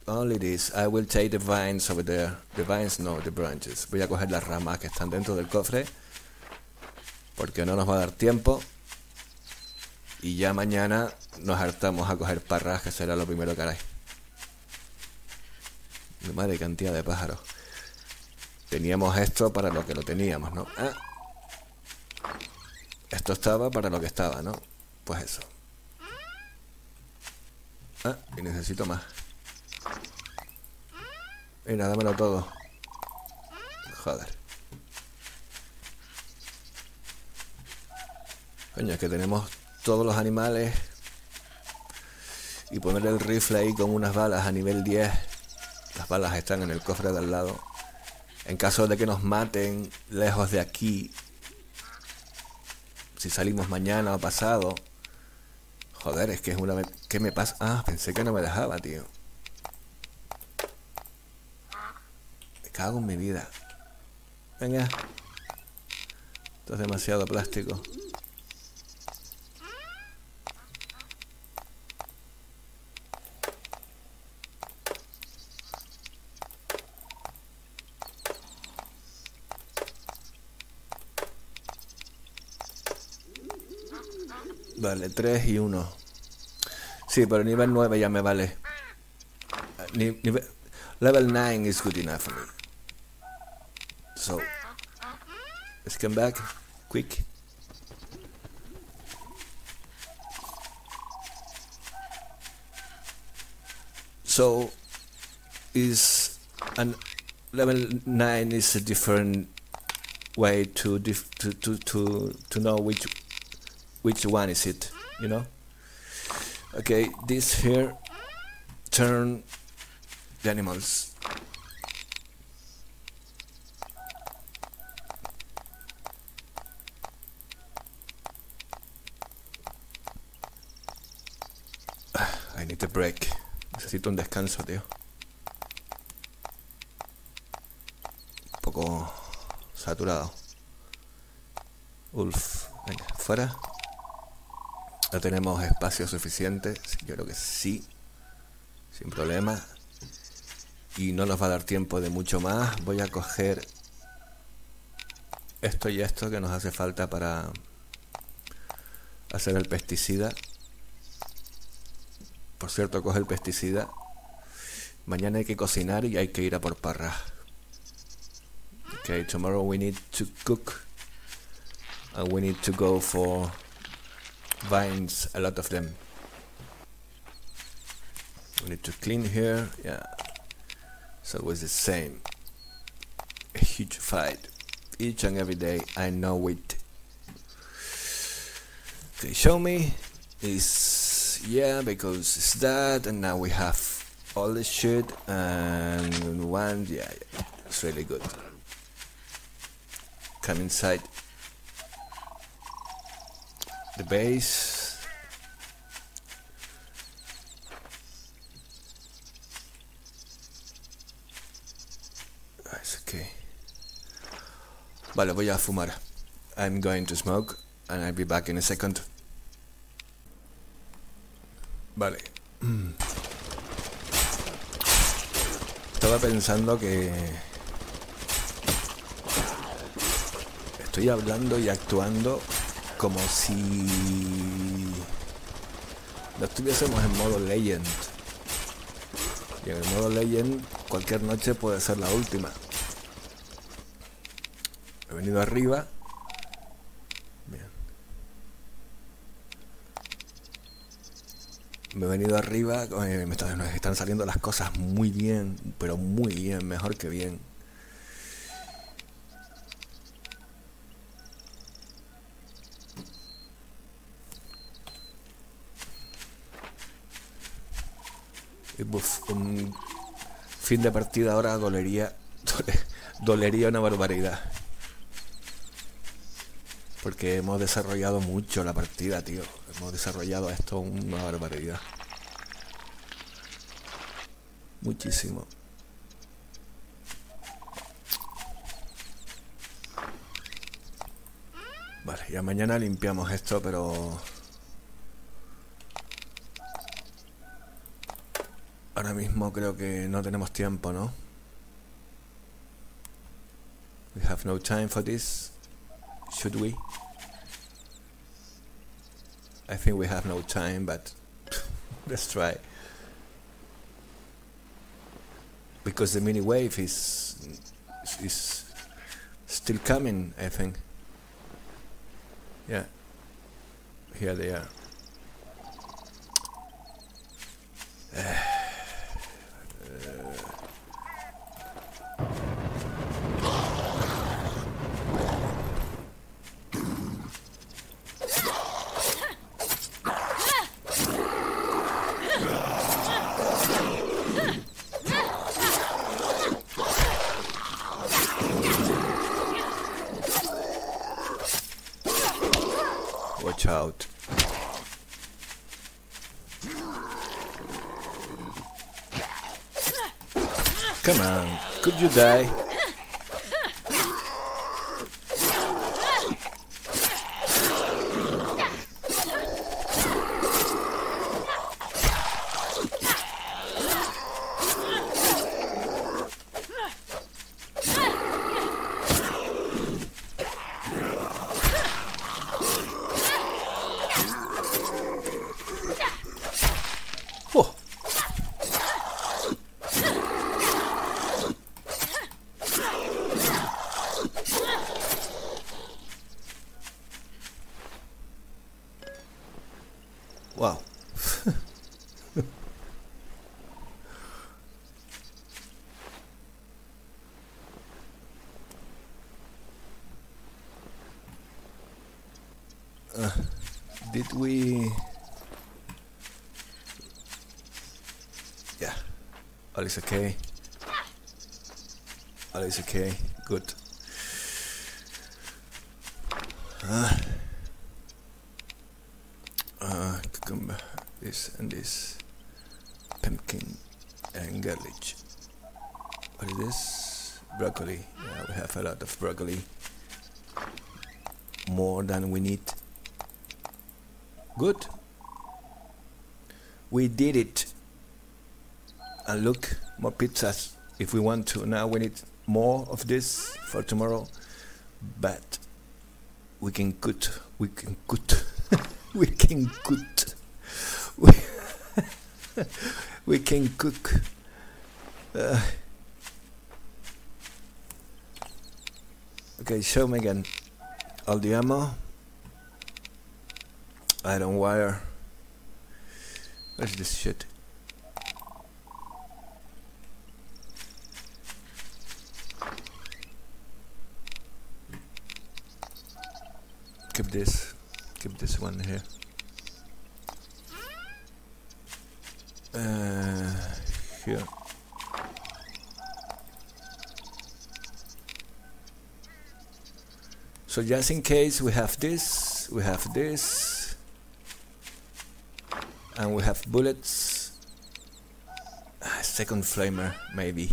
Only this. I will take the vines over there. The vines, no, the branches. Voy a coger las ramas que están dentro del cofre. Porque no nos va a dar tiempo. Y ya mañana nos hartamos a coger parras, que será lo primero que haré. Madre cantidad de pájaros. Teníamos esto para lo que lo teníamos, ¿no? Ah. Esto estaba para lo que estaba, ¿no? Pues eso. Ah, y necesito más. Mira, dámelo todo. Joder. Coño, es que tenemos todos los animales. Y poner el rifle ahí con unas balas a nivel 10. Las balas están en el cofre de al lado. En caso de que nos maten lejos de aquí. Si salimos mañana o pasado. Joder, es que es una... ¿Qué me pasa? Ah, pensé que no me dejaba, tío. cago en mi vida. Venga. Esto es demasiado plástico. Vale, 3 y 1. Sí, pero nivel 9 ya me vale. level 9 is good enough for me. So let's come back quick. So is an level nine is a different way to to, to to to know which which one is it you know? Okay this here turn the animals. I need a break. Necesito un descanso tío. Un poco saturado. Ulf venga fuera no tenemos espacio suficiente yo creo que sí sin problema. Y no nos va a dar tiempo de mucho más. Voy a coger esto y esto que nos hace falta para hacer el pesticida. Por cierto coge el pesticida. Mañana hay que cocinar y hay que ir a por parras. Okay tomorrow we need to cook. And we need to go for vines a lot of them. We need to clean here yeah. It's always the same. A huge fight. Each and every day I know it. Okay show me is yeah because it's that and now we have all the shit and one yeah, yeah it's really good. Come inside the base Ah, vale voy a fumar. I'm going to smoke and I'll be back in a second. Vale. Estaba pensando que estoy hablando y actuando como si no estuviésemos en modo legend. Y en el modo legend cualquier noche puede ser la última. He venido arriba. Bien. Me he venido arriba, eh, están saliendo las cosas muy bien, pero muy bien, mejor que bien. Y, buf, un fin de partida ahora dolería, dole- dolería una barbaridad. Porque hemos desarrollado mucho la partida, tío. Hemos desarrollado esto una barbaridad. Muchísimo. Vale, ya mañana limpiamos esto, pero... Ahora mismo creo que no tenemos tiempo, ¿no? We have no time for this. Should we? I think we have no time, but let's try. Because the mini wave is is still coming, I think. Yeah. Here they are. Watch out. Come on, could you die? Oh. Wow. uh, did we yeah all is okay all is okay good uh, uh, cucumber this and this pumpkin and garlic what is this broccoli yeah we have a lot of broccoli more than we need good we did it and look more pizzas if we want to. Now we need more of this for tomorrow but we can cook we can cook we can cook we, we can cook. Uh, okay show me again. All the ammo. Iron wire. Where's this shit this. Keep this one here. Uh, here. So just in case we have this we have this and we have bullets. A second flamer maybe.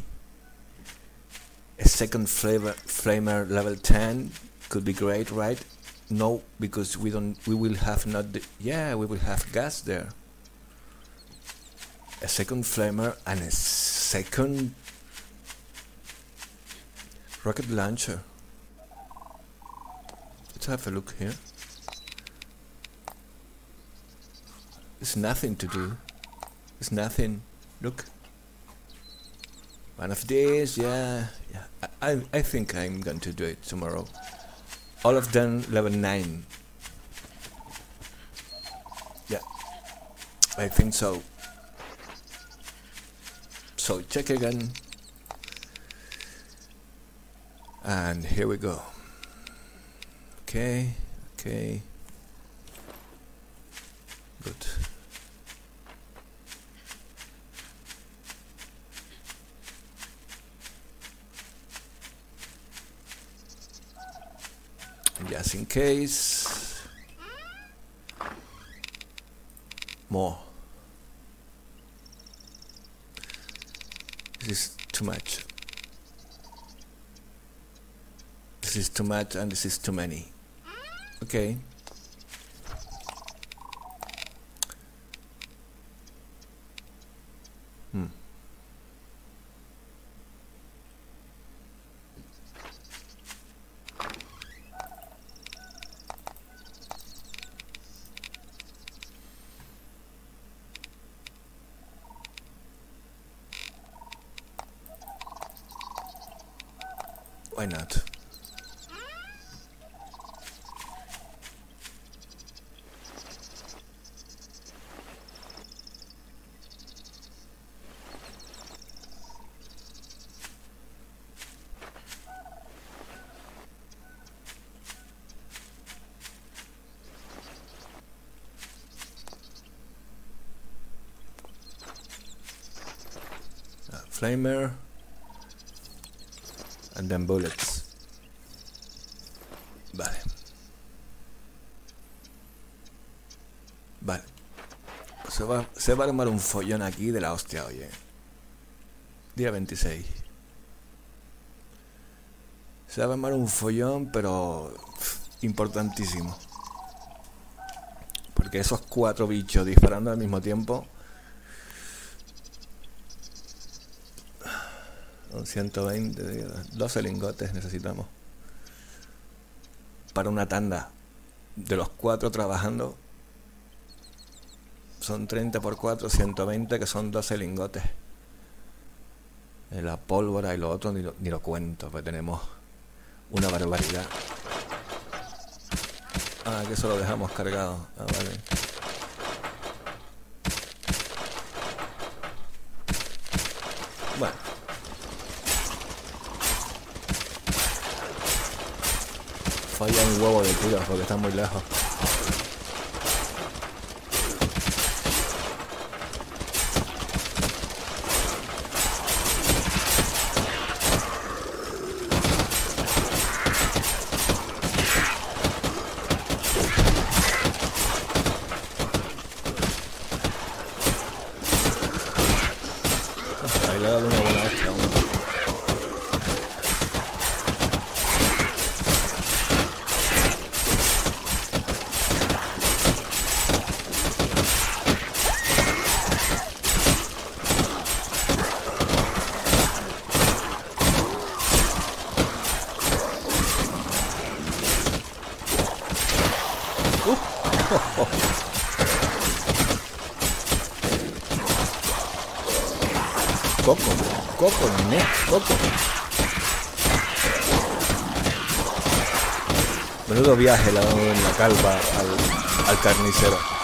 A second flavor flamer level 10 could be great right no because we don't we will have not the, yeah we will have gas there. A second flamer and a second rocket launcher. Let's have a look here. There's nothing to do. There's nothing. Look. One of these yeah yeah. I, I, I think I'm going to do it tomorrow all of them level 9 yeah. I think so. So check again. And here we go. Okay okay good just in case. More. This is too much. This is too much and this is too many. Okay Why not? Uh, flamer and bullets. Vale. Vale. Se va, se va a armar un follón aquí de la hostia, oye. Día 26. Se va a armar un follón, pero importantísimo. Porque esos cuatro bichos disparando al mismo tiempo. 120, 12 lingotes necesitamos. Para una tanda. De los cuatro trabajando. Son 30 por 4, 120, que son 12 lingotes. La pólvora y lo otro ni lo, ni lo cuento, pues tenemos Una barbaridad. Ah, que eso lo dejamos cargado. Ah, vale. Falla un huevo de tiros porque está muy lejos. Ahí le he dado una buena extra. uno. Coco, coco, nene, coco. Menudo viaje dado en la calva al, al carnicero.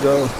Go.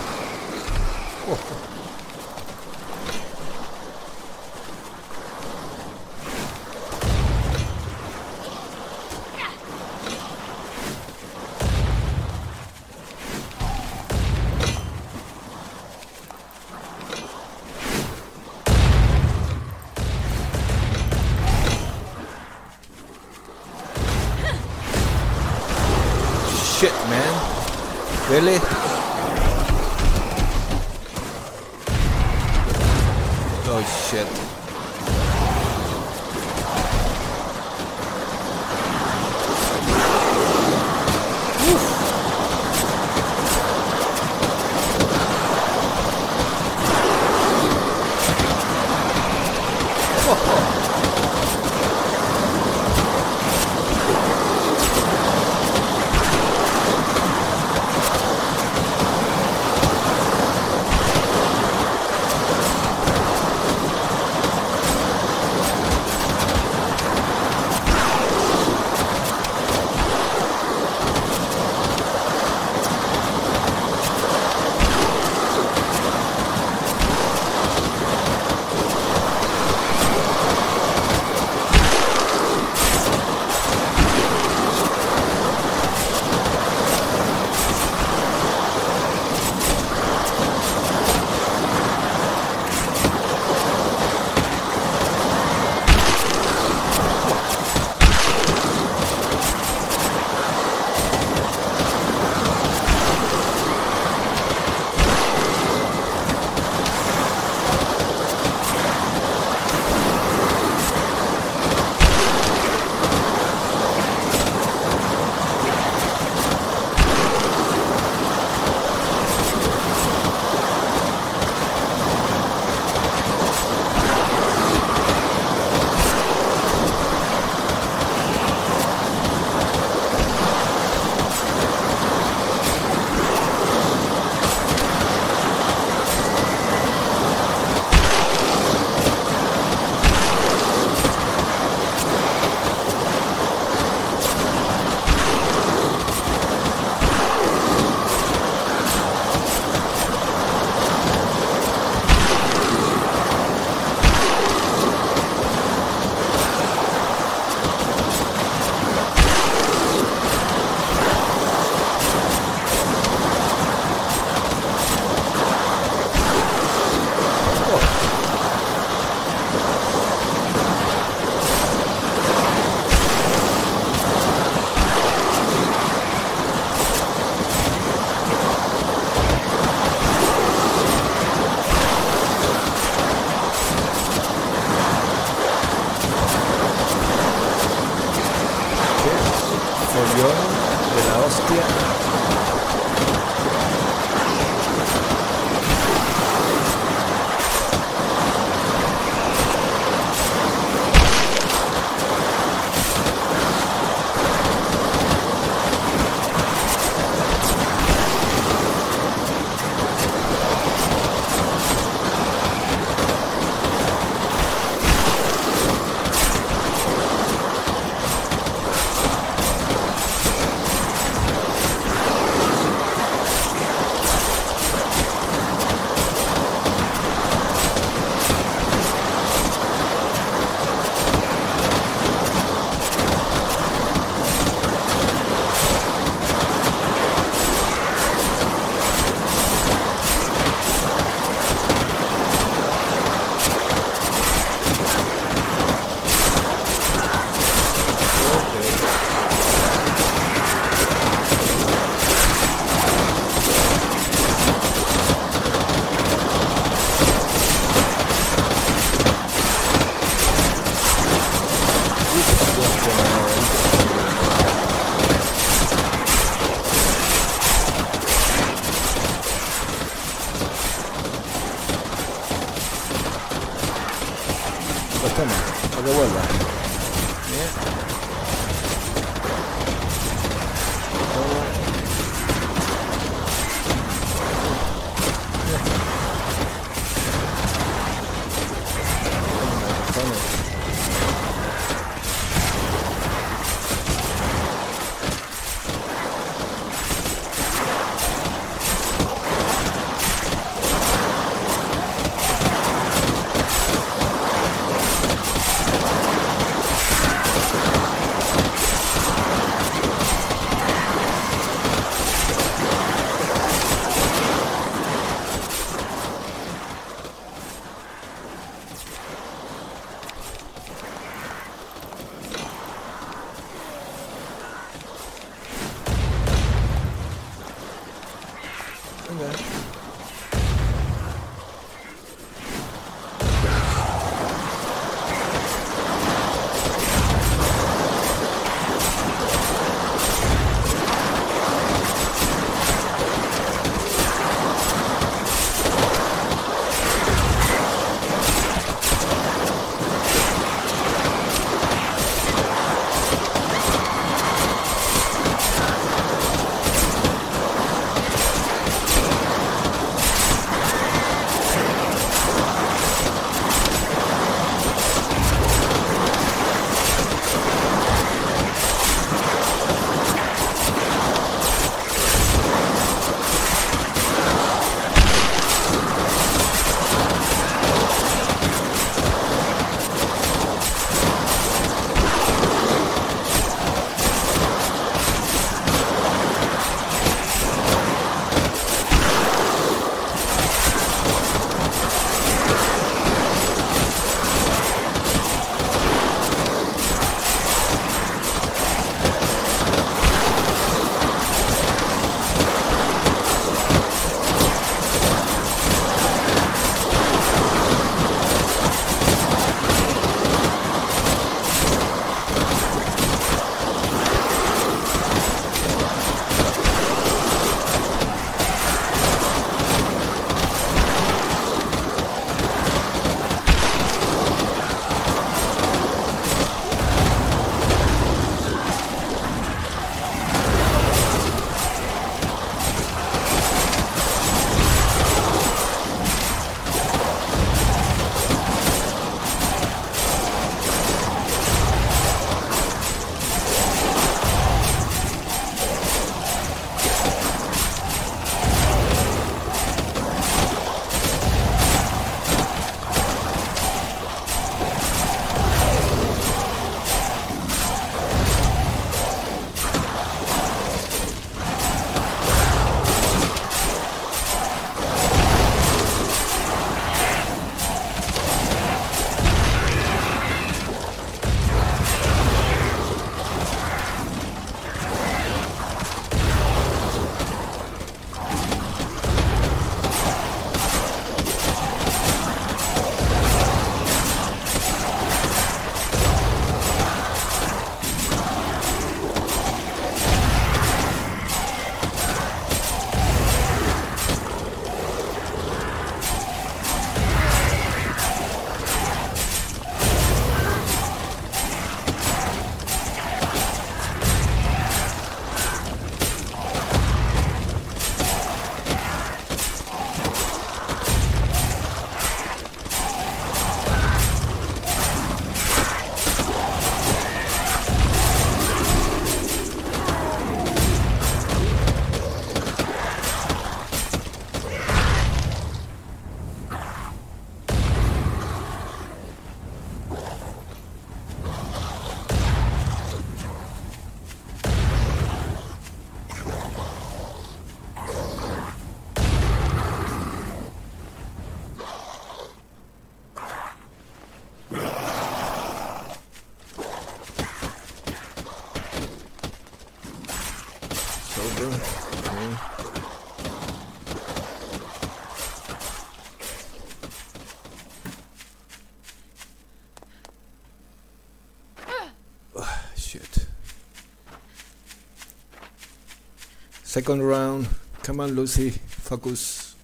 Second round. Come on, Lucy. Focus.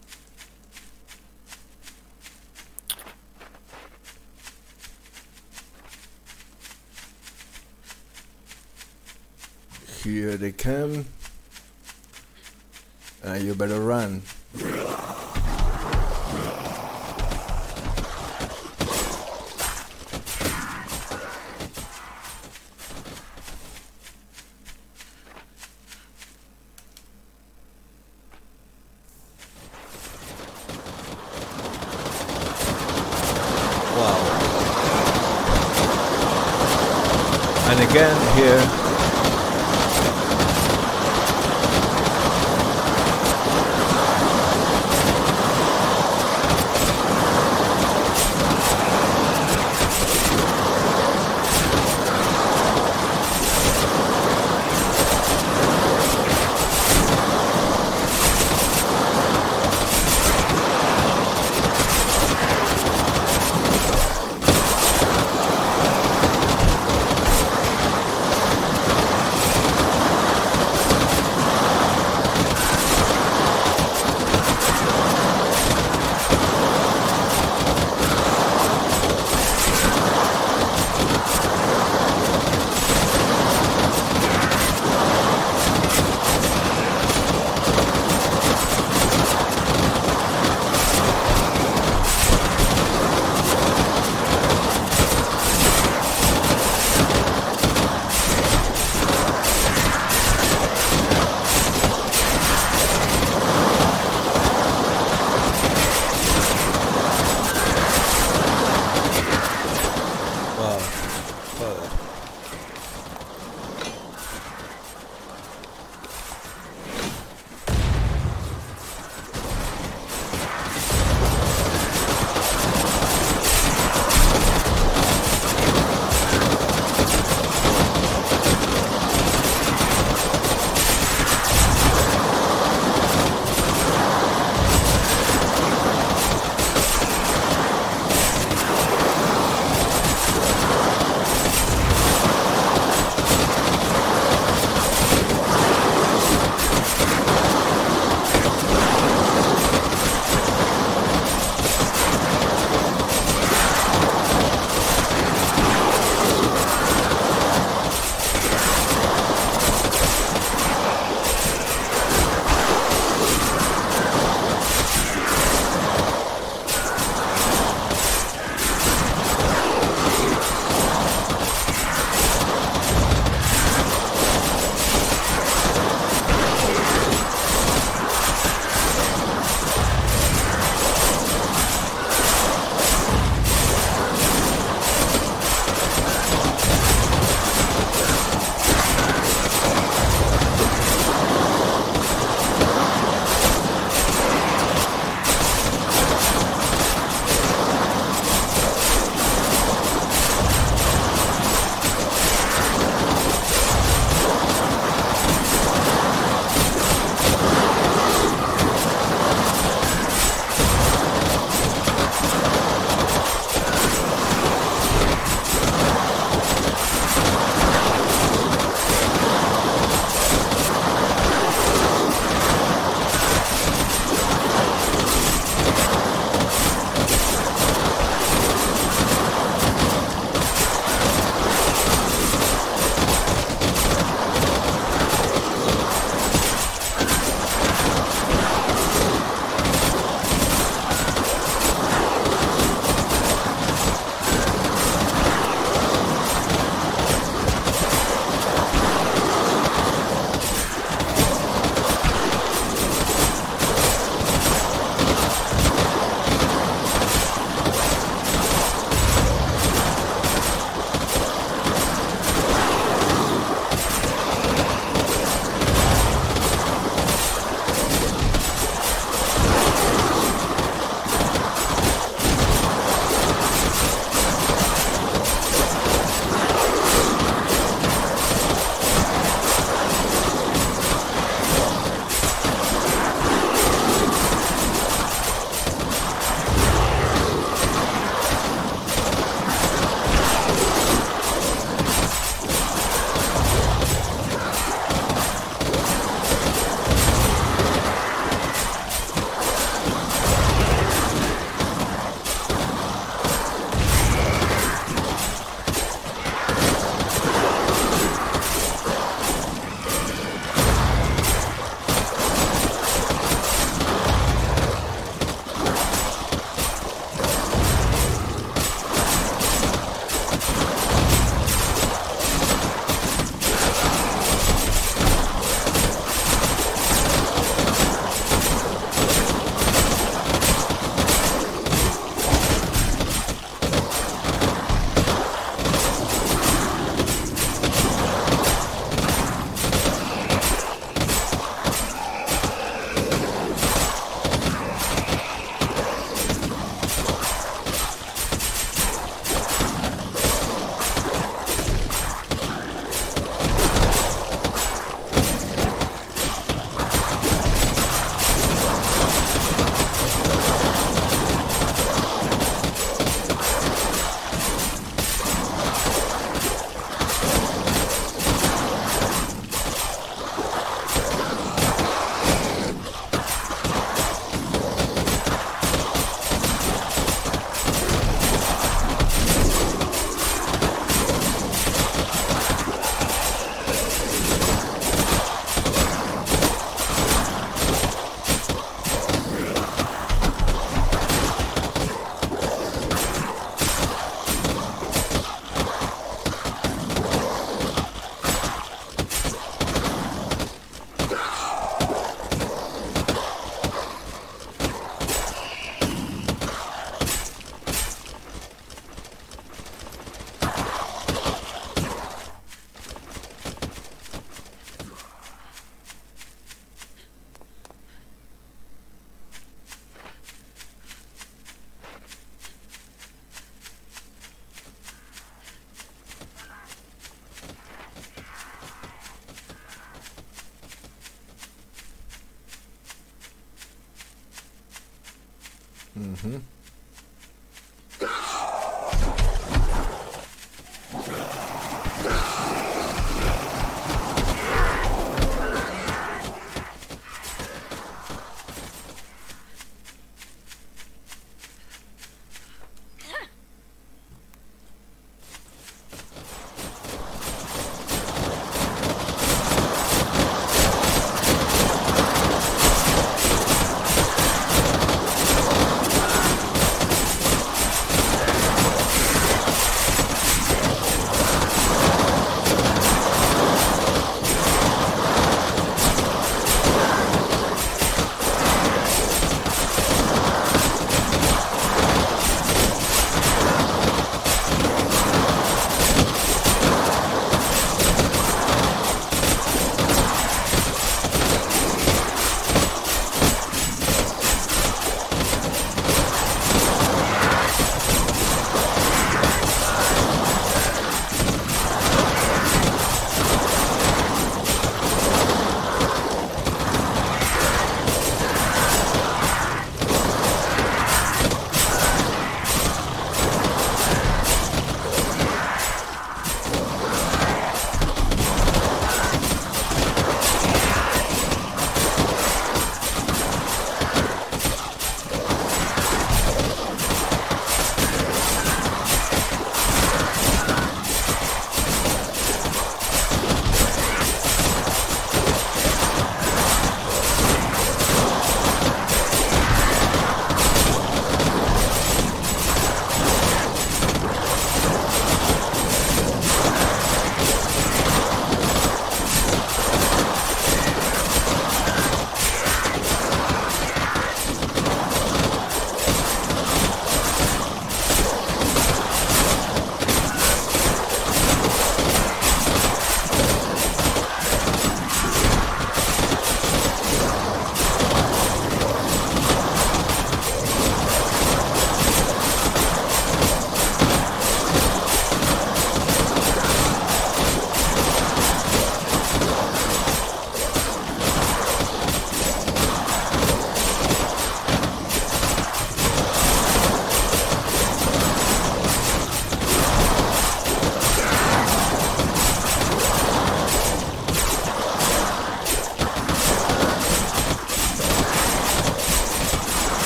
Here they come. Uh, you better run.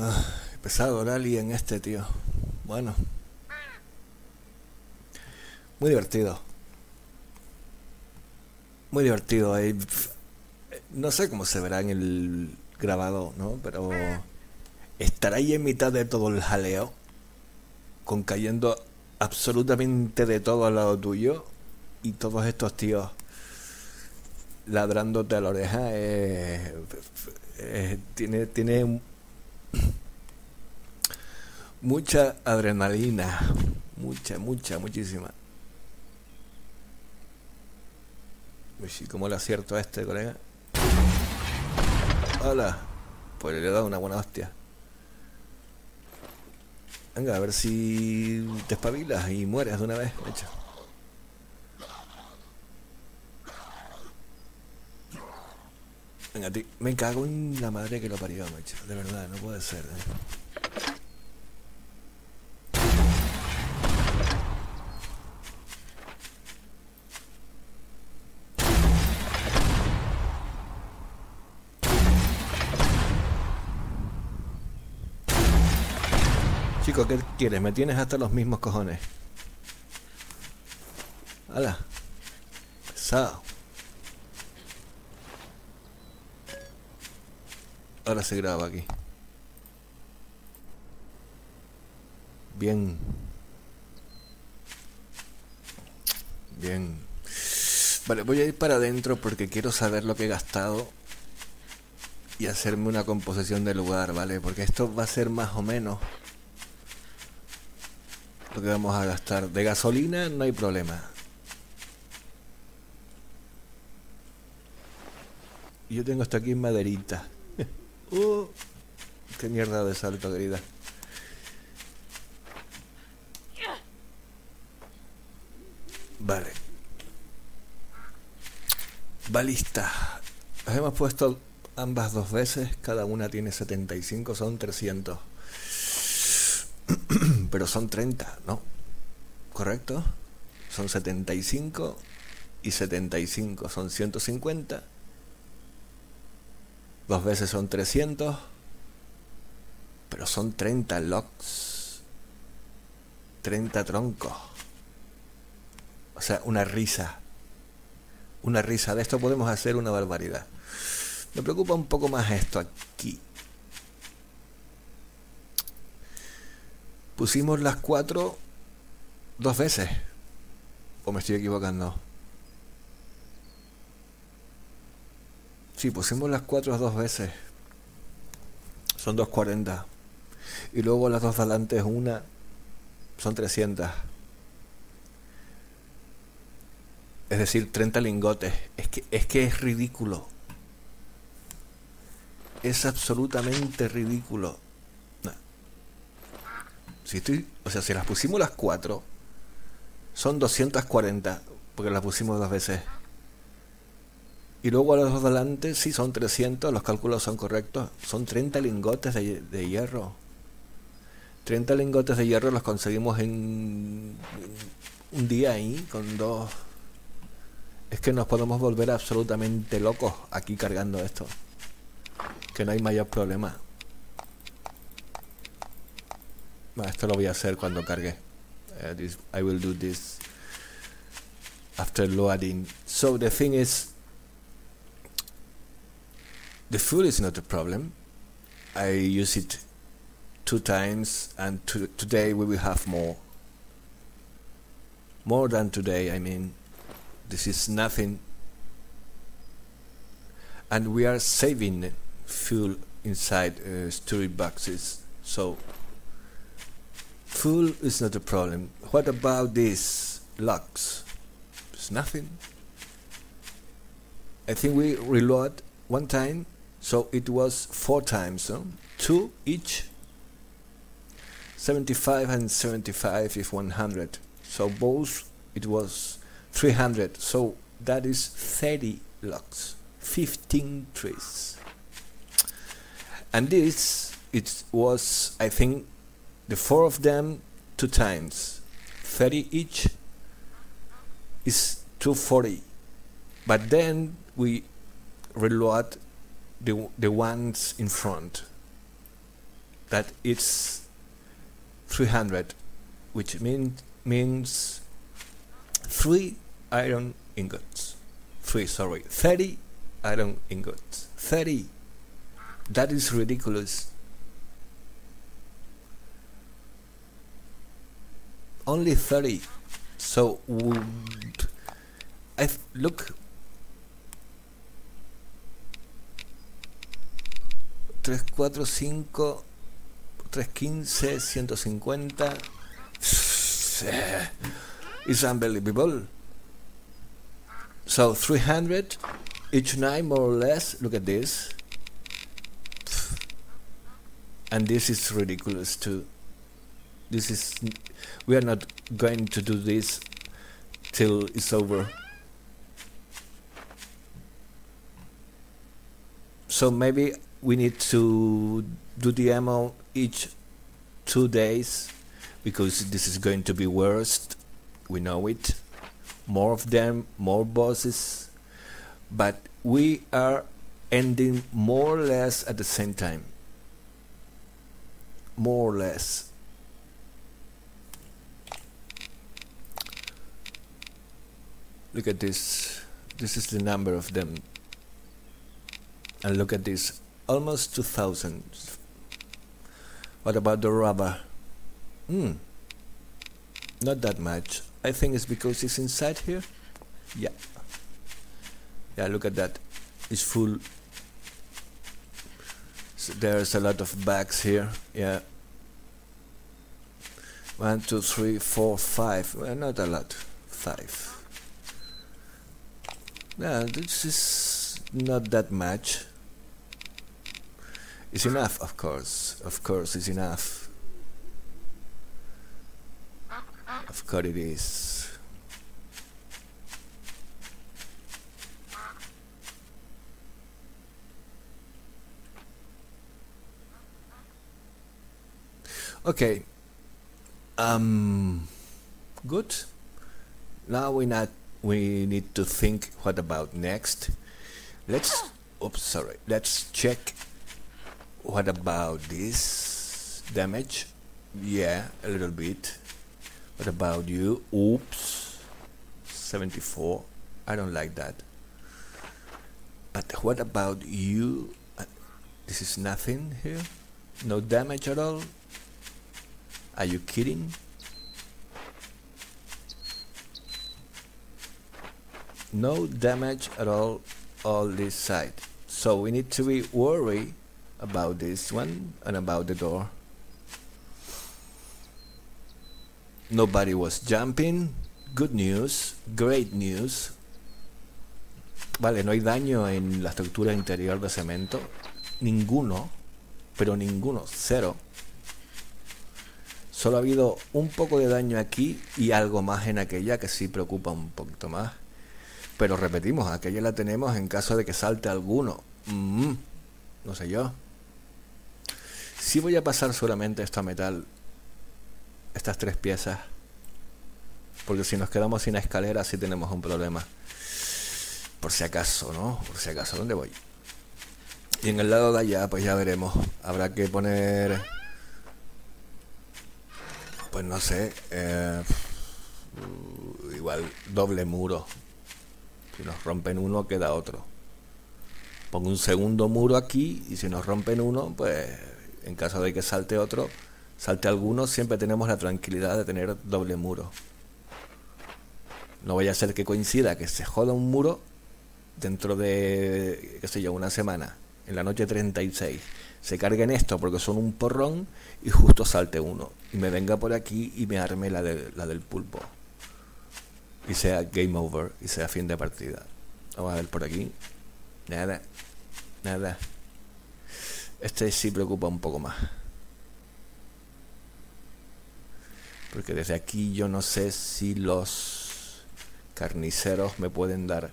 Ah, pesado el alien este, tío. Bueno. Muy divertido. Muy divertido. No sé cómo se verá en el grabado, ¿no? Pero estar ahí en mitad de todo el jaleo, con cayendo absolutamente de todo al lado tuyo y todos estos tíos ladrándote a la oreja, eh, eh, tiene, tiene mucha adrenalina, mucha, mucha, muchísima. Uy, ¿cómo le acierto a este colega? Hola. Pues le he dado una buena hostia. Venga, a ver si te espabilas y mueres de una vez, hecho. Venga. Me cago en la madre que lo parió, macho. De verdad, no puede ser. ¿eh? Chico, ¿qué quieres? Me tienes hasta los mismos cojones. ¡Hala! Pesado. Ahora se graba aquí. Bien. Bien. Vale, voy a ir para adentro porque quiero saber lo que he gastado y hacerme una composición del lugar, ¿vale? Porque esto va a ser más o menos que vamos a gastar. De gasolina no hay problema. Yo tengo esto aquí en maderita. uh, qué mierda de salto, querida. Vale. Balista. Las hemos puesto ambas dos veces. Cada una tiene 75, son 300. Pero son 30, ¿no? ¿Correcto? Son 75 y 75, son 150. Dos veces son 300. Pero son 30 locks. 30 troncos. O sea, una risa. Una risa. De esto podemos hacer una barbaridad. Me preocupa un poco más esto aquí. Pusimos las cuatro dos veces. ¿O me estoy equivocando? Sí, pusimos las cuatro dos veces. Son 240. Y luego las dos de adelante una. Son 300. Es decir, 30 lingotes. Es que, es que es ridículo. Es absolutamente ridículo. Si estoy, o sea, si las pusimos las cuatro, son 240, porque las pusimos dos veces. Y luego a los dos delante, sí, son 300, los cálculos son correctos. Son 30 lingotes de, de hierro. 30 lingotes de hierro los conseguimos en un día ahí, con dos es que nos podemos volver absolutamente locos aquí cargando esto. Que no hay mayor problema. Esto lo voy a hacer cuando cargue. Uh, this, I will do this after loading. So the thing is, the fuel is not a problem. I use it two times, and to, today we will have more. More than today, I mean. This is nothing. And we are saving fuel inside uh, storage boxes. So full is not a problem. What about these locks? It's nothing. I think we reload one time, so it was four times, no? two each. 75 and 75 is 100. So both it was 300. So that is 30 locks, 15 trees. And this it was I think the four of them two times. 30 each is 240. But then we reload the the ones in front. That it's 300, which mean, means three iron ingots. Three, sorry, 30 iron ingots. 30. That is ridiculous. Only 30. So, I look. 3, 4, 5 315, 150. It's unbelievable. So 300 each night, more or less. Look at this. And this is ridiculous too. This is. We are not going to do this till it's over. So maybe we need to do the ammo each two days because this is going to be worst we know it more of them more bosses but we are ending more or less at the same time more or less look at this. This is the number of them. And look at this. Almost 2000 what about the rubber? Hmm. Not that much. I think it's because it's inside here. Yeah. Yeah look at that. It's full. So there's a lot of bags here. Yeah. One two three four five. Well not a lot. Five yeah this is not that much It's enough, of course. Of course, it's enough. Of course, it is. Okay. Um. Good. Now we're not we need to think what about next. Let's. Oops, sorry. Let's check what about this damage? Yeah, a little bit. What about you? Oops. 74. I don't like that. But what about you? Uh, this is nothing here? No damage at all? Are you kidding? No damage at all on this side. So we need to be worried about this one and about the door. Nobody was jumping. Good news. Great news. Vale, no hay daño en la estructura interior de cemento. Ninguno. Pero ninguno. Cero. Solo ha habido un poco de daño aquí y algo más en aquella que sí preocupa un poquito más. Pero repetimos, aquella la tenemos en caso de que salte alguno. Mm, no sé yo. Si voy a pasar solamente esto a metal, estas tres piezas, porque si nos quedamos sin escalera sí tenemos un problema. Por si acaso, ¿no? Por si acaso, ¿dónde voy? Y en el lado de allá, pues ya veremos. Habrá que poner, pues no sé, eh, igual doble muro. Si nos rompen uno, queda otro. Pongo un segundo muro aquí y si nos rompen uno, pues en caso de que salte otro, salte alguno, siempre tenemos la tranquilidad de tener doble muro. No vaya a ser que coincida que se joda un muro dentro de, qué sé yo, una semana, en la noche 36. se carguen esto porque son un porrón y justo salte uno y me venga por aquí y me arme la, de, la del pulpo y sea game over y sea fin de partida. Vamos a ver por aquí. Nada, nada. Este sí preocupa un poco más. Porque desde aquí yo no sé si los carniceros me pueden dar.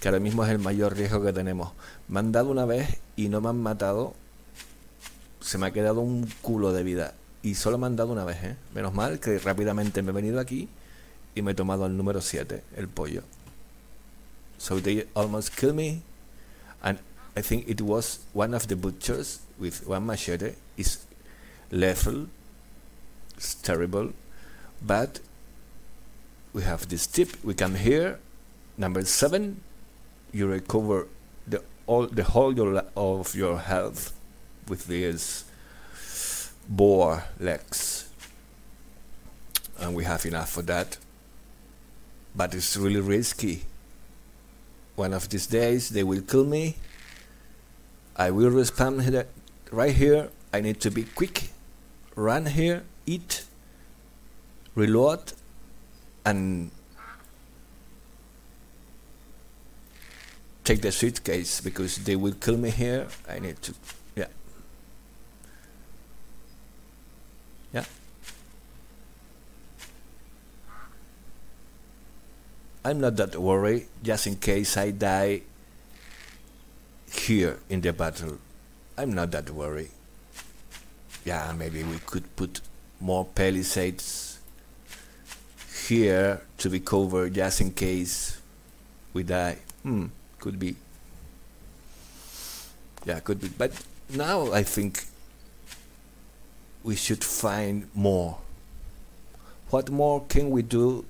Que ahora mismo es el mayor riesgo que tenemos. Me han dado una vez y no me han matado. Se me ha quedado un culo de vida. Y solo me han dado una vez, ¿eh? Menos mal que rápidamente me he venido aquí y me he tomado el número 7, el pollo. So they almost killed me. And I think it was one of the butchers with one machete. Is lethal. It's terrible. But we have this tip. We come here. Number seven. You recover the all the whole your, of your health with these boar legs. And we have enough for that. But it's really risky. One of these days they will kill me. I will respawn right here. I need to be quick. Run here, eat, reload, and take the suitcase because they will kill me here. I need to, yeah. Yeah. I'm not that worried, just in case I die here in the battle. I'm not that worried. Yeah, maybe we could put more palisades here to be covered just in case we die. Hmm, could be. Yeah, could be. But now I think we should find more. What more can we do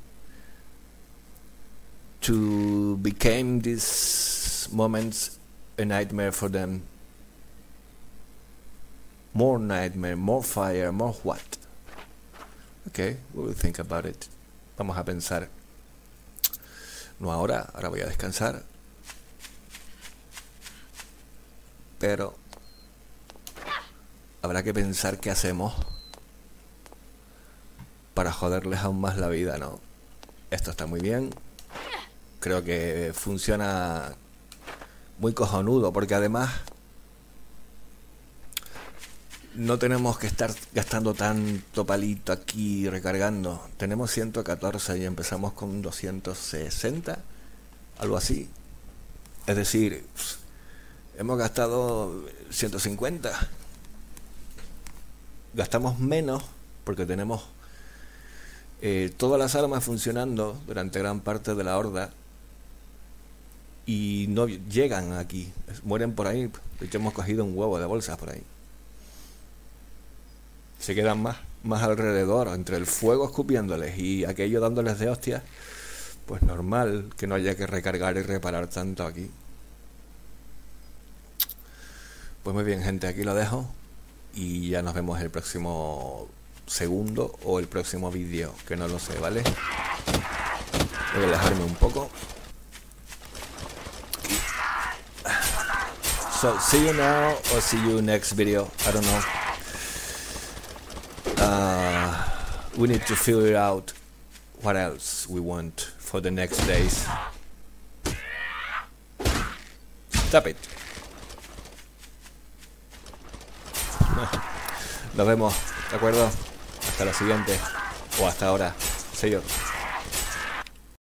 to become these moments a nightmare for them? More nightmare, more fire, more what? Okay, we will think about it. Vamos a pensar. No ahora, ahora voy a descansar. Pero habrá que pensar qué hacemos para joderles aún más la vida, ¿no? Esto está muy bien. Creo que funciona muy cojonudo, porque además no tenemos que estar gastando tanto palito aquí recargando. Tenemos 114 y empezamos con 260, algo así. Es decir, hemos gastado 150. Gastamos menos porque tenemos eh, todas las armas funcionando durante gran parte de la horda y no llegan aquí, mueren por ahí. De hecho, hemos cogido un huevo de bolsas por ahí se quedan más, más alrededor, entre el fuego escupiéndoles y aquello dándoles de hostias, pues normal que no haya que recargar y reparar tanto aquí. Pues muy bien, gente, aquí lo dejo y ya nos vemos el próximo segundo o el próximo vídeo, que no lo sé, ¿vale? Voy a alejarme un poco. So, see you now or see you next video. I don't know. Uh, we need to figure out what else we want for the next days. Stop it. Nos vemos, ¿de acuerdo? Hasta la siguiente. O hasta ahora. See you.